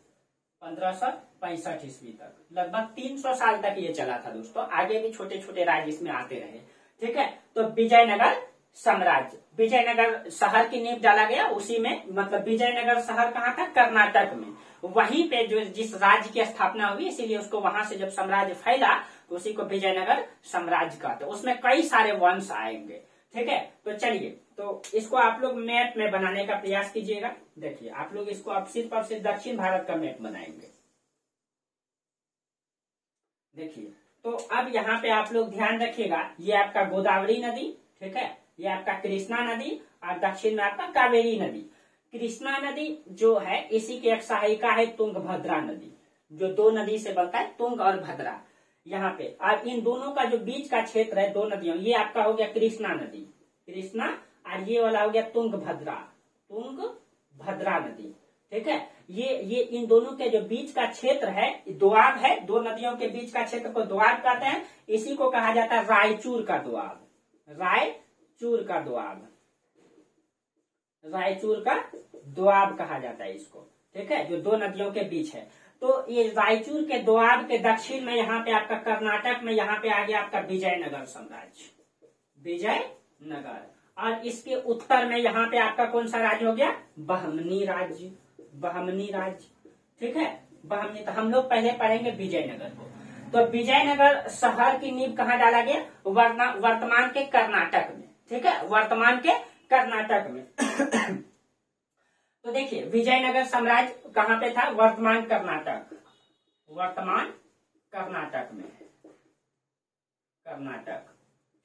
पंद्रह सौ पैंसठ ईस्वी तक, लगभग तीन सौ साल तक ये चला था दोस्तों। आगे भी छोटे छोटे राज्य इसमें आते रहे। ठीक है? तो विजयनगर साम्राज्य। विजयनगर शहर की नींव डाला गया, उसी में मतलब विजयनगर शहर कहाँ था? कर्नाटक में। वहीं पे जो जिस राज्य की स्थापना हुई, इसीलिए उसको वहाँ से जब साम्राज्य फैला तो उसी को विजयनगर साम्राज्य कहते उसमें कई सारे वंश आएँगे। ठीक है? तो चलिए तो इसको आप लोग मैप में बनाने का प्रयास कीजिएगा। देखिए, आप लोग इसको अब सिर्फ़ और सिर्फ़ दक्षिण भारत का मैप बनाएँगे। देखिए तो अब यहाँ पे आप लोग ध्यान रखिएगा, ये आपका गोदावरी नदी, ठीक है? ये आपका कृष्णा नदी और दक्षिण में आपका कावेरी नदी। कृष्णा नदी जो है, इसी की एक सहायिका है तुंगभद्रा नदी, जो दो नदी से बनता है तुंग और भद्रा। यहाँ पे, और इन दोनों का जो बीच का क्षेत्र है, दो नदियों, ये आपका हो गया कृष्णा नदी। कृष्णा, और ये वाला हो गया तुंग भद्रा तुंग भद्रा नदी। ठीक है? ये ये इन दोनों के जो बीच का क्षेत्र है दोआब है, दो नदियों के बीच का क्षेत्र को दोआब कहते हैं, इसी को कहा जाता है रायचूर का दोआब रायचूर का दोआब रायचूर का दोआब कहा जाता है इसको। ठीक है? जो दो नदियों के बीच है। तो ये रायचूर के दोआब के दक्षिण में यहाँ पे आपका कर्नाटक में यहाँ पे आ गया आपका विजयनगर साम्राज्य। विजयनगर। और इसके उत्तर में यहाँ पे आपका कौन सा राज्य हो गया? बहमनी राज्य। बहमनी राज्य। ठीक है? बहमनी तो हम लोग पहले पढ़ेंगे विजयनगर को। तो विजयनगर शहर की नींव कहाँ डाला गया? वर्तमान के कर्नाटक में। ठीक है? वर्तमान के कर्नाटक में। तो देखिए, विजयनगर साम्राज्य कहाँ पे था? वर्तमान कर्नाटक। वर्तमान कर्नाटक में। कर्नाटक।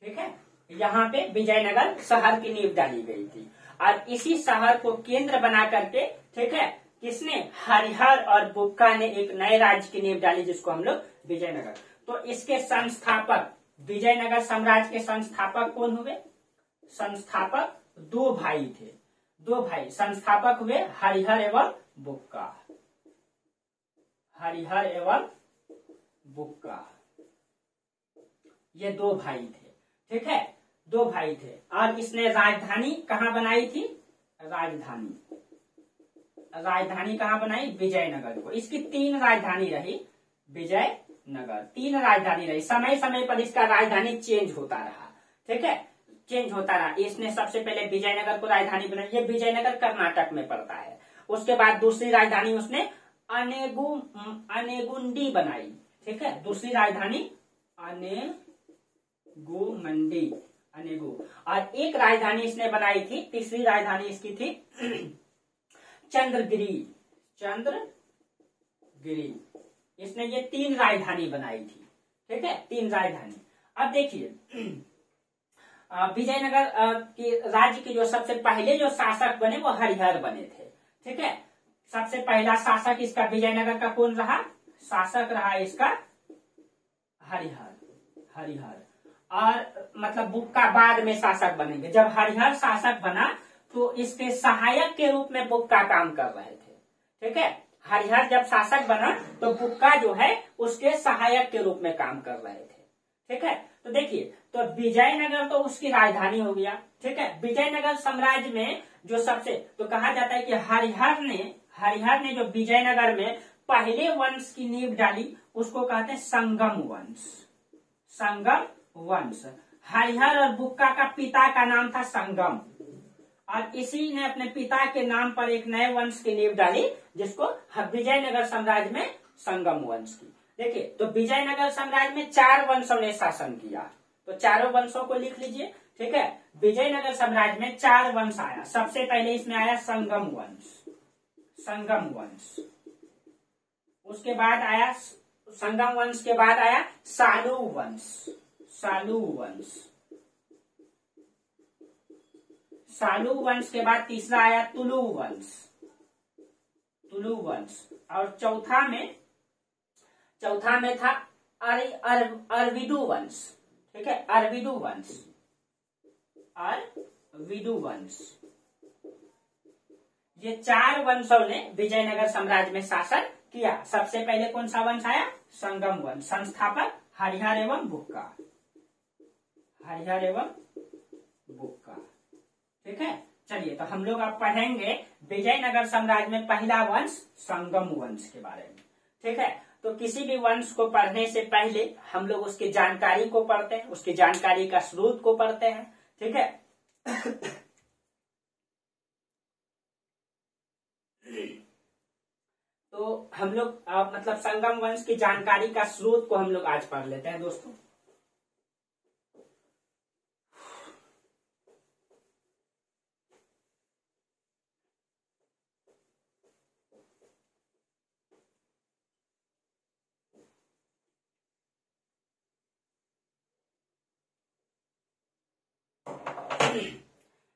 ठीक है? यहाँ पे विजयनगर शहर की नींव डाली गई थी। और इसी शहर को केंद्र बना करके, ठीक है, किसने? हरिहर और बुक्का ने एक नए राज्य की नींव डाली जिसको हम लोग विजयनगर। तो इसके संस्थापक, विजयनगर साम्राज्य के संस्थापक कौन हुए? संस्थापक दो भाई थे। दो भाई, संस्थापक हुए हरिहर एवं बुक्का। हरिहर एवं बुक्का। ये दो भाई थे, ठीक है? दो भाई थे। और इसने राजधानी कहाँ बनाई थी? राजधानी। राजधानी कहाँ बनाई? विजयनगर को। इसकी तीन राजधानी रही विजयनगर। तीन राजधानी रही। समय समय पर इसका राजधानी चेंज होता रहा, ठीक है? चेंज होता रहा। इसने सबसे पहले विजयनगर को राजधानी बनाई। ये विजयनगर कर्नाटक में पड़ता है। उसके बाद दूसरी राजधानी उसने अनेगु, अनेगुंडी बनाई। ठीक है? दूसरी राजधानी अनेगु मंडी अनेगु। और एक राजधानी इसने बनाई थी, तीसरी राजधानी इसकी थी चंद्रगिरी। चंद्रगिरी। इसने ये तीन राजधानी बनाई थी। ठीक है? तीन राजधानी। अब देखिए विजयनगर की राज्य के जो सबसे पहले जो शासक बने, वो हरिहर बने थे। ठीक है? सबसे पहला शासक इसका विजयनगर का कौन रहा? शासक रहा इसका हरिहर हरिहर। और मतलब बुक्का बाद में शासक बनेंगे। जब हरिहर शासक बना तो इसके सहायक के रूप में बुक्का काम कर रहे थे। ठीक है? हरिहर जब शासक बना तो बुक्का जो है, उसके सहायक के रूप में काम कर रहे थे। ठीक है? तो देखिए तो विजयनगर तो उसकी राजधानी हो गया, ठीक है? विजयनगर साम्राज्य में जो सबसे तो कहा जाता है कि हरिहर ने हरिहर ने जो विजयनगर में पहले वंश की नींव डाली, उसको कहते हैं संगम वंश। संगम वंश। हरिहर और बुक्का का पिता का नाम था संगम। और इसी ने अपने पिता के नाम पर एक नए वंश की नींव डाली, जिसको विजयनगर साम्राज्य में संगम वंश की। देखिए तो विजयनगर साम्राज्य में चार वंशों ने शासन किया। तो चारों वंशों को लिख लीजिए, ठीक है? विजयनगर साम्राज्य में चार वंश आया। सबसे पहले इसमें आया संगम वंश। संगम वंश। उसके बाद आया संगम वंश के बाद आया सालू वंश। सालू वंश। सालू वंश के बाद तीसरा आया तुलु वंश। तुलु वंश। और चौथा में चौथा में था अर, अर, अरविदु वंश। ठीक है? अरविदु वंश। अरविदु वंश। ये चार वंशों ने विजयनगर साम्राज्य में शासन किया। सबसे पहले कौन सा वंश आया? संगम वंश। संस्थापक हरिहर एवं बुक्का। हरिहर एवं बुक्का। ठीक है? चलिए तो हम लोग अब पढ़ेंगे विजयनगर साम्राज्य में पहला वंश संगम वंश के बारे में। ठीक है? तो किसी भी वंश को पढ़ने से पहले हम लोग उसकी जानकारी को पढ़ते हैं, उसकी जानकारी का स्रोत को पढ़ते हैं, ठीक है? तो हम लोग मतलब संगम वंश की जानकारी का स्रोत को हम लोग आज पढ़ लेते हैं दोस्तों।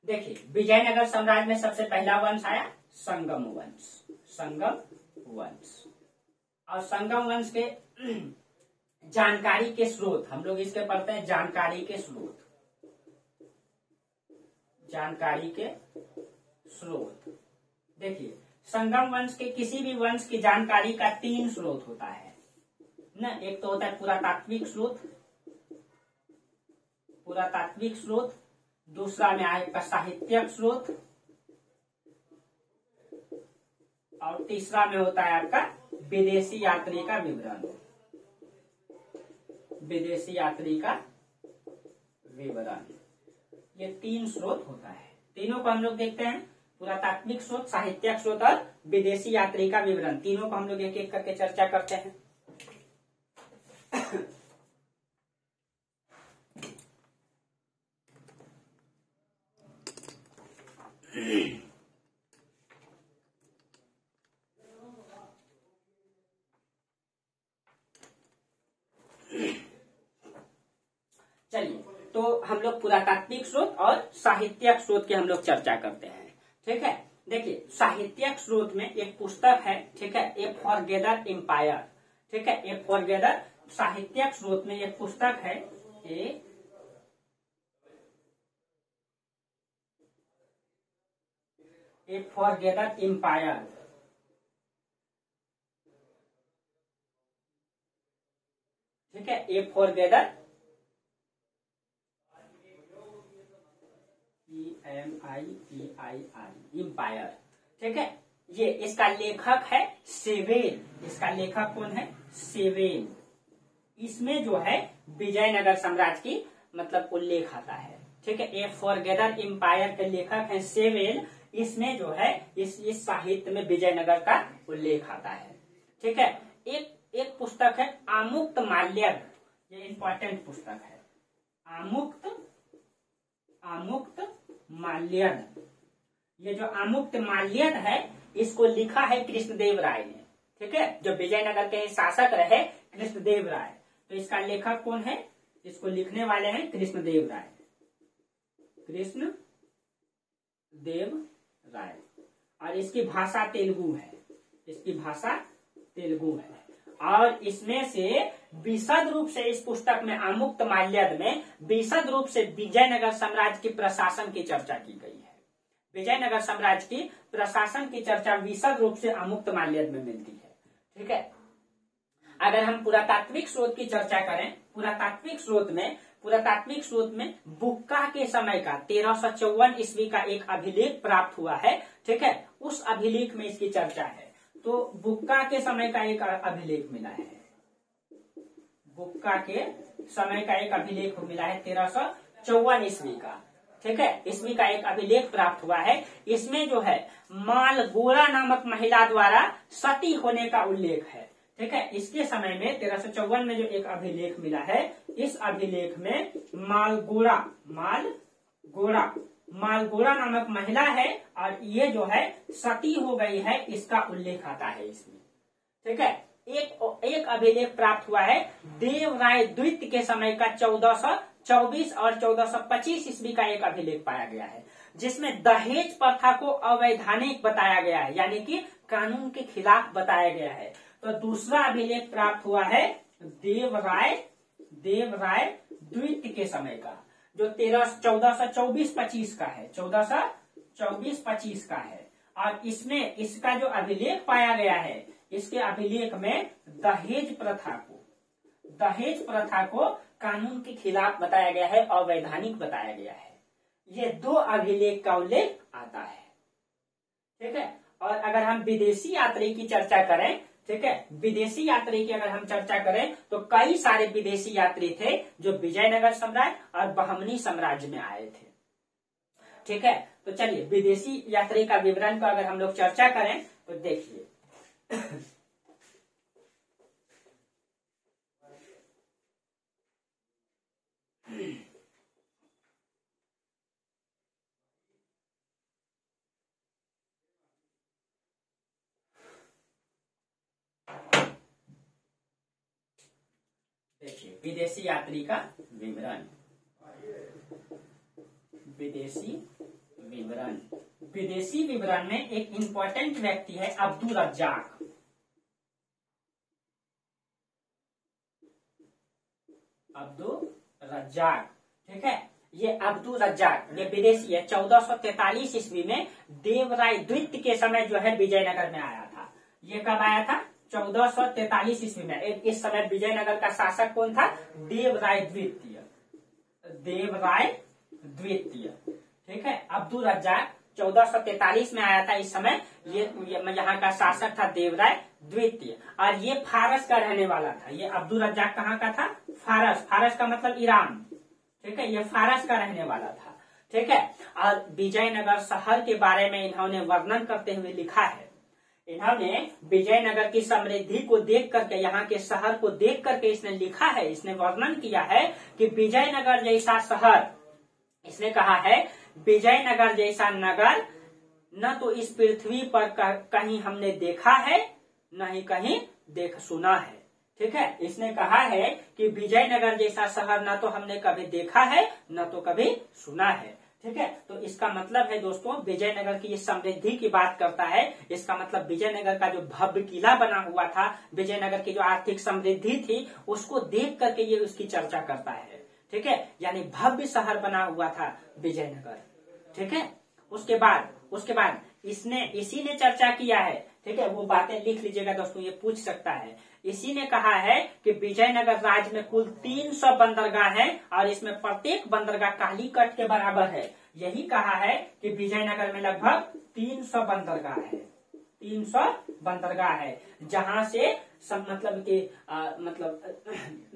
देखिए, विजयनगर साम्राज्य में सबसे पहला वंश आया संगम वंश संगम वंश। और संगम वंश के जानकारी के स्रोत, हम लोग इसके पढ़ते हैं जानकारी के स्रोत। जानकारी के स्रोत। देखिए, संगम वंश के किसी भी वंश की जानकारी का तीन स्रोत होता है। ना, एक तो होता है पुरातात्विक स्रोत पुरातात्विक स्रोत दूसरा में आएगा साहित्यक स्रोत। और तीसरा में होता है आपका विदेशी यात्री का विवरण। विदेशी यात्री का विवरण। ये तीन स्रोत होता है। तीनों को हम लोग देखते हैं। पुरातात्विक स्रोत, साहित्यक स्रोत और विदेशी यात्री का विवरण। तीनों को हम लोग एक एक करके चर्चा करते हैं। चलिए तो हम लोग पुरातात्विक स्रोत और साहित्यक स्रोत की हम लोग चर्चा करते हैं, ठीक है? देखिए, साहित्यक स्रोत में एक पुस्तक है, ठीक है? ए फॉरगेदर एम्पायर ठीक है? ए फॉरगेदर साहित्यक स्रोत में एक पुस्तक है ए ए फॉर फॉरगेदर एम्पायर ठीक है? A forgotten E M I P I I empire ठीक है? ये इसका लेखक है सेवेन इसका लेखक कौन है? सेवेन इसमें जो है विजयनगर साम्राज्य की मतलब उल्लेख आता है। ठीक है? ए फॉर गेदर एम्पायर के लेखक है सेवेन इसमें जो है, इस इस साहित्य में विजयनगर का उल्लेख आता है। ठीक है? एक एक पुस्तक है, आमुक्त माल्यद ये इंपॉर्टेंट पुस्तक है। आमुक्त आमुक्त माल्यद ये जो आमुक्त माल्यद है, इसको लिखा है कृष्णदेव राय ने। ठीक है? जो विजयनगर के शासक रहे, कृष्णदेव राय। तो इसका लेखक कौन है? इसको लिखने वाले हैं कृष्णदेव राय। कृष्ण देव राय। और इसकी भाषा तेलुगु है। इसकी भाषा तेलुगु है। और इसमें से विशद रूप से इस पुस्तक में अमुक्त माल्यद में विशद रूप से विजयनगर साम्राज्य की प्रशासन की चर्चा की गई है। विजयनगर साम्राज्य की प्रशासन की चर्चा विशद रूप से अमुक्त माल्यद में मिलती है। ठीक है? अगर हम पुरातात्विक स्रोत की चर्चा करें, पुरातात्विक स्रोत में पुरातात्विक स्रोत में बुक्का के समय का, तेरह सौ चौवन ईस्वी का एक अभिलेख प्राप्त हुआ है, ठीक है? उस अभिलेख में इसकी चर्चा है। तो बुक्का के समय का एक अभिलेख मिला है। बुक्का के समय का एक अभिलेख मिला है तेरह सौ चौवन ईस्वी का, ठीक है? ईस्वी का एक अभिलेख प्राप्त हुआ है। इसमें जो है, मालगोरा नामक महिला द्वारा सती होने का उल्लेख है। ठीक है? इसके समय में तेरह में जो एक अभिलेख मिला है, इस अभिलेख में मालगोरा माल गोरा मालगोरा नामक महिला है और ये जो है सती हो गई है, इसका उल्लेख आता है इसमें। ठीक है? एक एक अभिलेख प्राप्त हुआ है देव राय द्वित के समय का चौदह सौ चौबीस और चौदह सौ पच्चीस ईस्वी का एक अभिलेख पाया गया है, जिसमें दहेज प्रथा को अवैधानिक बताया गया है, यानी कि कानून के खिलाफ बताया गया है। तो दूसरा अभिलेख प्राप्त हुआ है देव राय देव राय द्वित के समय का, जो तेरह, चौदह सौ चौबीस पच्चीस का है, चौदह सौ चौबीस पच्चीस का है। और इसमें इसका जो अभिलेख पाया गया है, इसके अभिलेख में दहेज प्रथा को, दहेज प्रथा को कानून के खिलाफ बताया गया है, अवैधानिक बताया गया है। ये दो अभिलेख का उल्लेख आता है। ठीक है? और अगर हम विदेशी यात्री की चर्चा करें ठीक है? विदेशी यात्री की अगर हम चर्चा करें तो कई सारे विदेशी यात्री थे जो विजयनगर साम्राज्य और बहमनी साम्राज्य में आए थे। ठीक है? तो चलिए, विदेशी यात्री का विवरण को अगर हम लोग चर्चा करें तो देखिए देखिए। विदेशी यात्री का विवरण। विदेशी विवरण। विदेशी विवरण में एक इंपॉर्टेंट व्यक्ति है अब्दुल रज्जाक। अब्दुल रज्जाक, ठीक है? ये अब्दुल रज्जाक, ये विदेशी है। चौदह सौ तैतालीस ईस्वी में देवराय द्वित के समय जो है विजयनगर में आया था। ये कब आया था? चौदह सौ तैतालीस ईस्वी में। इस समय विजयनगर का शासक कौन था? देवराय द्वितीय। देवराय द्वितीय। ठीक है? अब्दुल रज्जाक चौदह सौ तैतालीस में आया था इस समय। ये, यहाँ का शासक था देवराय द्वितीय। और ये फारस का रहने वाला था। ये अब्दुल रज्जाक कहाँ का था? फारस। फारस का मतलब ईरान। ठीक है? ये फारस का रहने वाला था। ठीक है? और विजयनगर शहर के बारे में इन्होंने वर्णन करते हुए लिखा है इन्होंने विजयनगर की समृद्धि को देख करके, यहाँ के शहर को देख करके इसने लिखा है, इसने वर्णन किया है कि विजयनगर जैसा शहर, इसने कहा है, विजयनगर जैसा नगर, न तो इस पृथ्वी पर कहीं हमने देखा है, न ही कहीं देख सुना है। ठीक है? इसने कहा है कि विजयनगर जैसा शहर न तो हमने कभी देखा है, न तो कभी सुना है। ठीक है? तो इसका मतलब है दोस्तों, विजयनगर की ये समृद्धि की बात करता है। इसका मतलब विजयनगर का जो भव्य किला बना हुआ था, विजयनगर की जो आर्थिक समृद्धि थी, उसको देख करके ये उसकी चर्चा करता है। ठीक है? यानी भव्य शहर बना हुआ था विजयनगर। ठीक है? उसके बाद उसके बाद इसने, इसी ने चर्चा किया है। ठीक है? वो बातें लिख लीजिएगा दोस्तों, ये पूछ सकता है। इसी ने कहा है कि विजयनगर राज्य में कुल 300 बंदरगाह हैं और इसमें प्रत्येक बंदरगाह कालीकट के बराबर है। यही कहा है कि विजयनगर में लगभग 300 बंदरगाह है। 300 बंदरगाह है जहाँ से सम, मतलब कि मतलब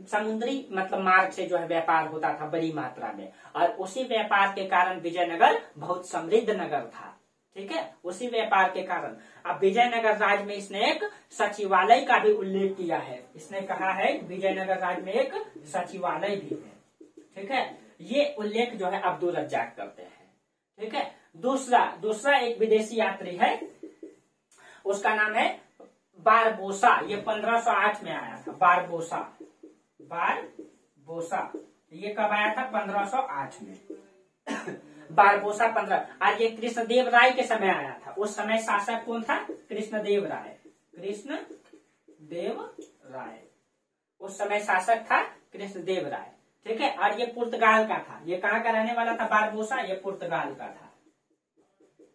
समुद्री मतलब मार्ग से जो है व्यापार होता था बड़ी मात्रा में। और उसी व्यापार के कारण विजयनगर बहुत समृद्ध नगर था। ठीक है? उसी व्यापार के कारण। अब विजयनगर राज्य में इसने एक सचिवालय का भी उल्लेख किया है। इसने कहा है विजयनगर राज्य में एक सचिवालय भी है। ठीक है? ये उल्लेख जो है अब्दुल रज्जाक करते हैं। ठीक है? दूसरा दूसरा एक विदेशी यात्री है। उसका नाम है बारबोसा। ये 1508 में आया था। बारबोसा। बारबोसा। ये कब आया था? 1508 में। बारबोसा पंद्रह। और ये कृष्णदेव राय के समय आया था। उस समय शासक कौन था? कृष्णदेव राय। कृष्ण देव राय। उस समय शासक था कृष्णदेव राय। ठीक है? और ये पुर्तगाल का था। ये कहाँ का रहने वाला था? बारबोसा? ये पुर्तगाल का था।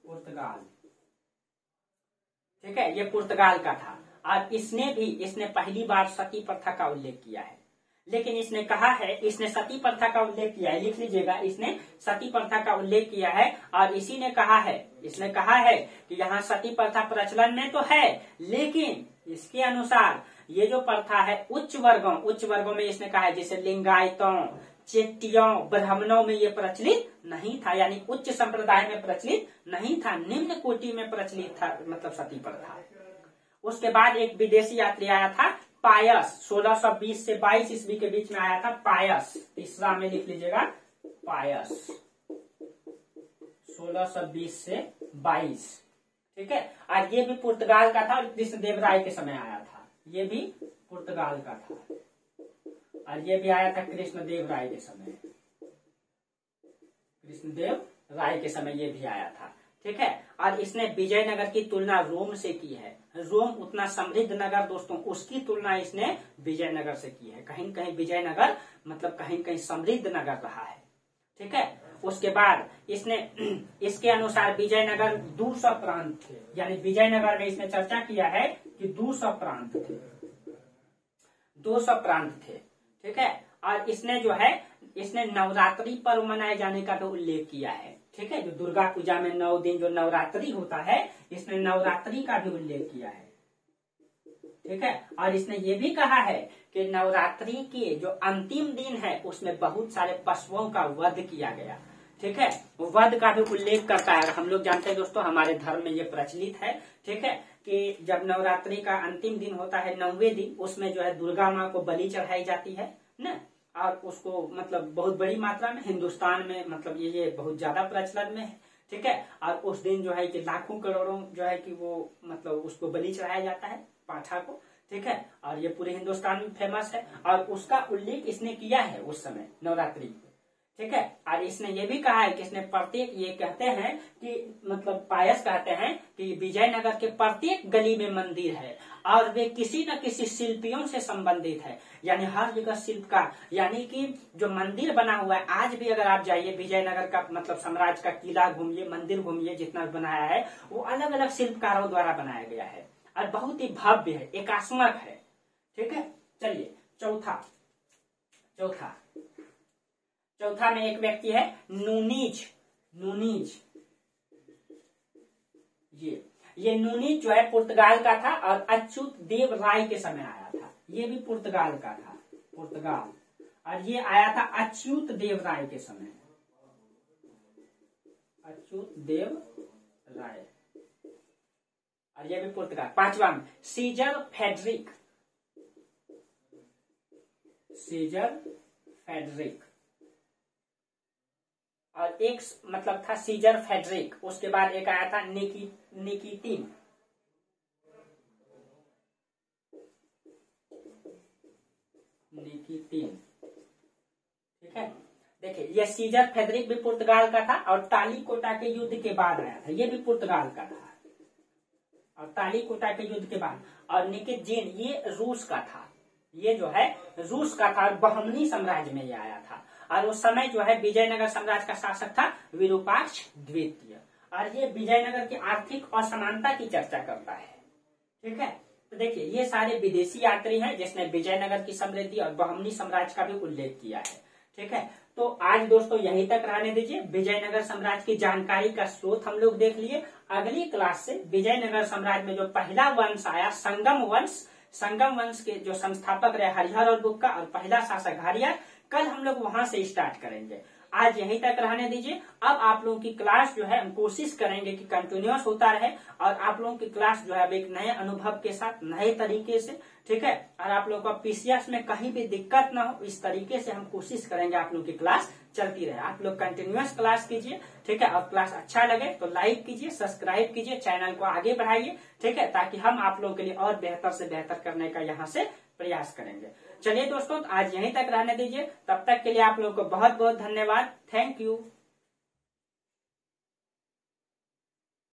पुर्तगाल। ठीक है? ये पुर्तगाल का था। और इसने भी, इसने पहली बार सती प्रथा का उल्लेख किया है। लेकिन इसने कहा है, इसने सती प्रथा का उल्लेख किया है। लिख लीजिएगा, इसने सती प्रथा का उल्लेख किया है और इसी ने कहा है, इसने कहा है कि यहाँ सती प्रथा प्रचलन में तो है, लेकिन इसके अनुसार ये जो प्रथा है, उच्च वर्गों उच्च वर्गों में इसने कहा है, जैसे लिंगायतों चेटियों ब्राह्मणों में ये प्रचलित नहीं था, यानी उच्च संप्रदाय में प्रचलित नहीं था, निम्न कोटि में प्रचलित था मतलब सती प्रथा। उसके बाद एक विदेशी यात्री आया था पायस 1620 से 22 ईस्वी के बीच में आया था पायस। तीसरा में लिख लीजिएगा, पायस। 1620 से 22 ठीक है? और ये भी पुर्तगाल का था और कृष्णदेव राय के समय आया था। ये भी पुर्तगाल का था। और ये भी आया था कृष्णदेव राय के समय। कृष्णदेव राय के समय ये भी आया था। ठीक है? और इसने विजयनगर की तुलना रोम से की है। रोम उतना समृद्ध नगर दोस्तों, उसकी तुलना इसने विजयनगर से की है। कहीं कहीं विजयनगर मतलब कहीं कहीं समृद्ध नगर रहा है। ठीक है? उसके बाद इसने, इसके अनुसार विजयनगर दूसरा प्रांत थे। यानी विजयनगर में इसने चर्चा किया है कि दूसरा प्रांत थे। दो सौ प्रांत थे। ठीक है? और इसने जो है, इसने नवरात्रि पर्व मनाए जाने का भी उल्लेख किया है। ठीक है, जो दुर्गा पूजा में नौ दिन जो नवरात्रि होता है, इसने नवरात्रि का भी उल्लेख किया है। ठीक है? और इसने ये भी कहा है कि नवरात्रि के जो अंतिम दिन है, उसमें बहुत सारे पशुओं का वध किया गया। ठीक है? वध का भी उल्लेख करता है। हम लोग जानते हैं दोस्तों, हमारे धर्म में ये प्रचलित है। ठीक है? कि जब नवरात्रि का अंतिम दिन होता है नौवे दिन, उसमें जो है दुर्गा माँ को बलि चढ़ाई जाती है, ना? और उसको मतलब बहुत बड़ी मात्रा में हिंदुस्तान में मतलब ये ये बहुत ज़्यादा प्रचलन में है, ठीक है? और उस दिन जो है कि लाखों करोड़ों जो है कि वो मतलब उसको बलि चढ़ाया जाता है पाठा को, ठीक है? और ये पूरे हिंदुस्तान में फ़ेमस है और उसका उल्लेख इसने किया है उस समय नवरात्रि ठीक है? और इसने ये भी कहा है कि इसने प्रत्येक ये कहते हैं कि मतलब पायस कहते हैं कि विजयनगर के प्रत्येक गली में मंदिर है और वे किसी न किसी शिल्पियों से संबंधित है। यानी हर जगह शिल्पकार, यानी कि जो मंदिर बना हुआ है, आज भी अगर आप जाइए, विजयनगर का मतलब साम्राज्य का किला घूमिए, मंदिर घूमिए, जितना बनाया है, वो अलग अलग शिल्पकारों द्वारा बनाया गया है। और बहुत ही भव्य है एकास्मक है। ठीक है? चलिए, चौथा चौथा चौथा में एक व्यक्ति है, नूनीज नूनीज। ये। ये नूनीज जो है पुर्तगाल का था और अच्युत देव राय के समय आया था। ये भी पुर्तगाल का था, पुर्तगाल। और ये आया था अच्युत देव राय के समय। अच्युत देव राय। और ये भी पुर्तगाल। पांचवा में सीजर फेडरिक। Scissor Frederick. और एक मतलब था सीजर फेडरिक। उसके बाद एक आया था निकी निकीटिन निकीटिन ठीक है? देखिए, ये सीजर फेडरिक भी पुर्तगाल का था और ताली कोटा के युद्ध के बाद आया था। ये भी पुर्तगाल का था। और तालीकोटा के युद्ध के बाद। और निकित जीन, ये रूस का था। ये जो है, रूस का था और बहमनी साम्राज्य में ये आया था। और उस समय जो है, विजयनगर साम्राज्य का शासक था विरूपाक्ष द्वितीय। और ये विजयनगर की आर्थिक असमानता की चर्चा करता है। ठीक है? तो देखिए, ये सारे विदेशी यात्री हैं जिसने विजयनगर की समृद्धि और बहमनी साम्राज्य का भी उल्लेख किया है। ठीक है? तो आज दोस्तों यहीं तक रहने दीजिए। विजयनगर साम्राज्य की जानकारी का स्रोत हम लोग देख लिए। अगली क्लास से विजयनगर साम्राज्य में जो पहला वंश आया, संगम वंश संगम वंश के जो संस्थापक रहे हरिहर और बुक्का और पहला शासक हरिहर, कल हम लोग वहाँ से स्टार्ट करेंगे। आज यहीं तक रहने दीजिए। अब आप लोगों की क्लास जो है, हम कोशिश करेंगे कि कंटिन्यूस होता रहे और आप लोगों की क्लास जो है अब एक नए अनुभव के साथ, नए तरीके से, ठीक है? और आप लोगों को पीसीएस में कहीं भी दिक्कत ना हो, इस तरीके से हम कोशिश करेंगे आप लोगों की क्लास चलती रहे। आप लोग कंटिन्यूस क्लास कीजिए, ठीक है? और क्लास अच्छा लगे तो लाइक कीजिए सब्सक्राइब कीजिए चैनल को आगे बढ़ाइए, ठीक है? ताकि हम आप लोगों के लिए और बेहतर से बेहतर करने का यहाँ से प्रयास करेंगे। चलिए दोस्तों, आज यहीं तक रहने दीजिए। तब तक के लिए आप लोगों को बहुत बहुत धन्यवाद। Thank you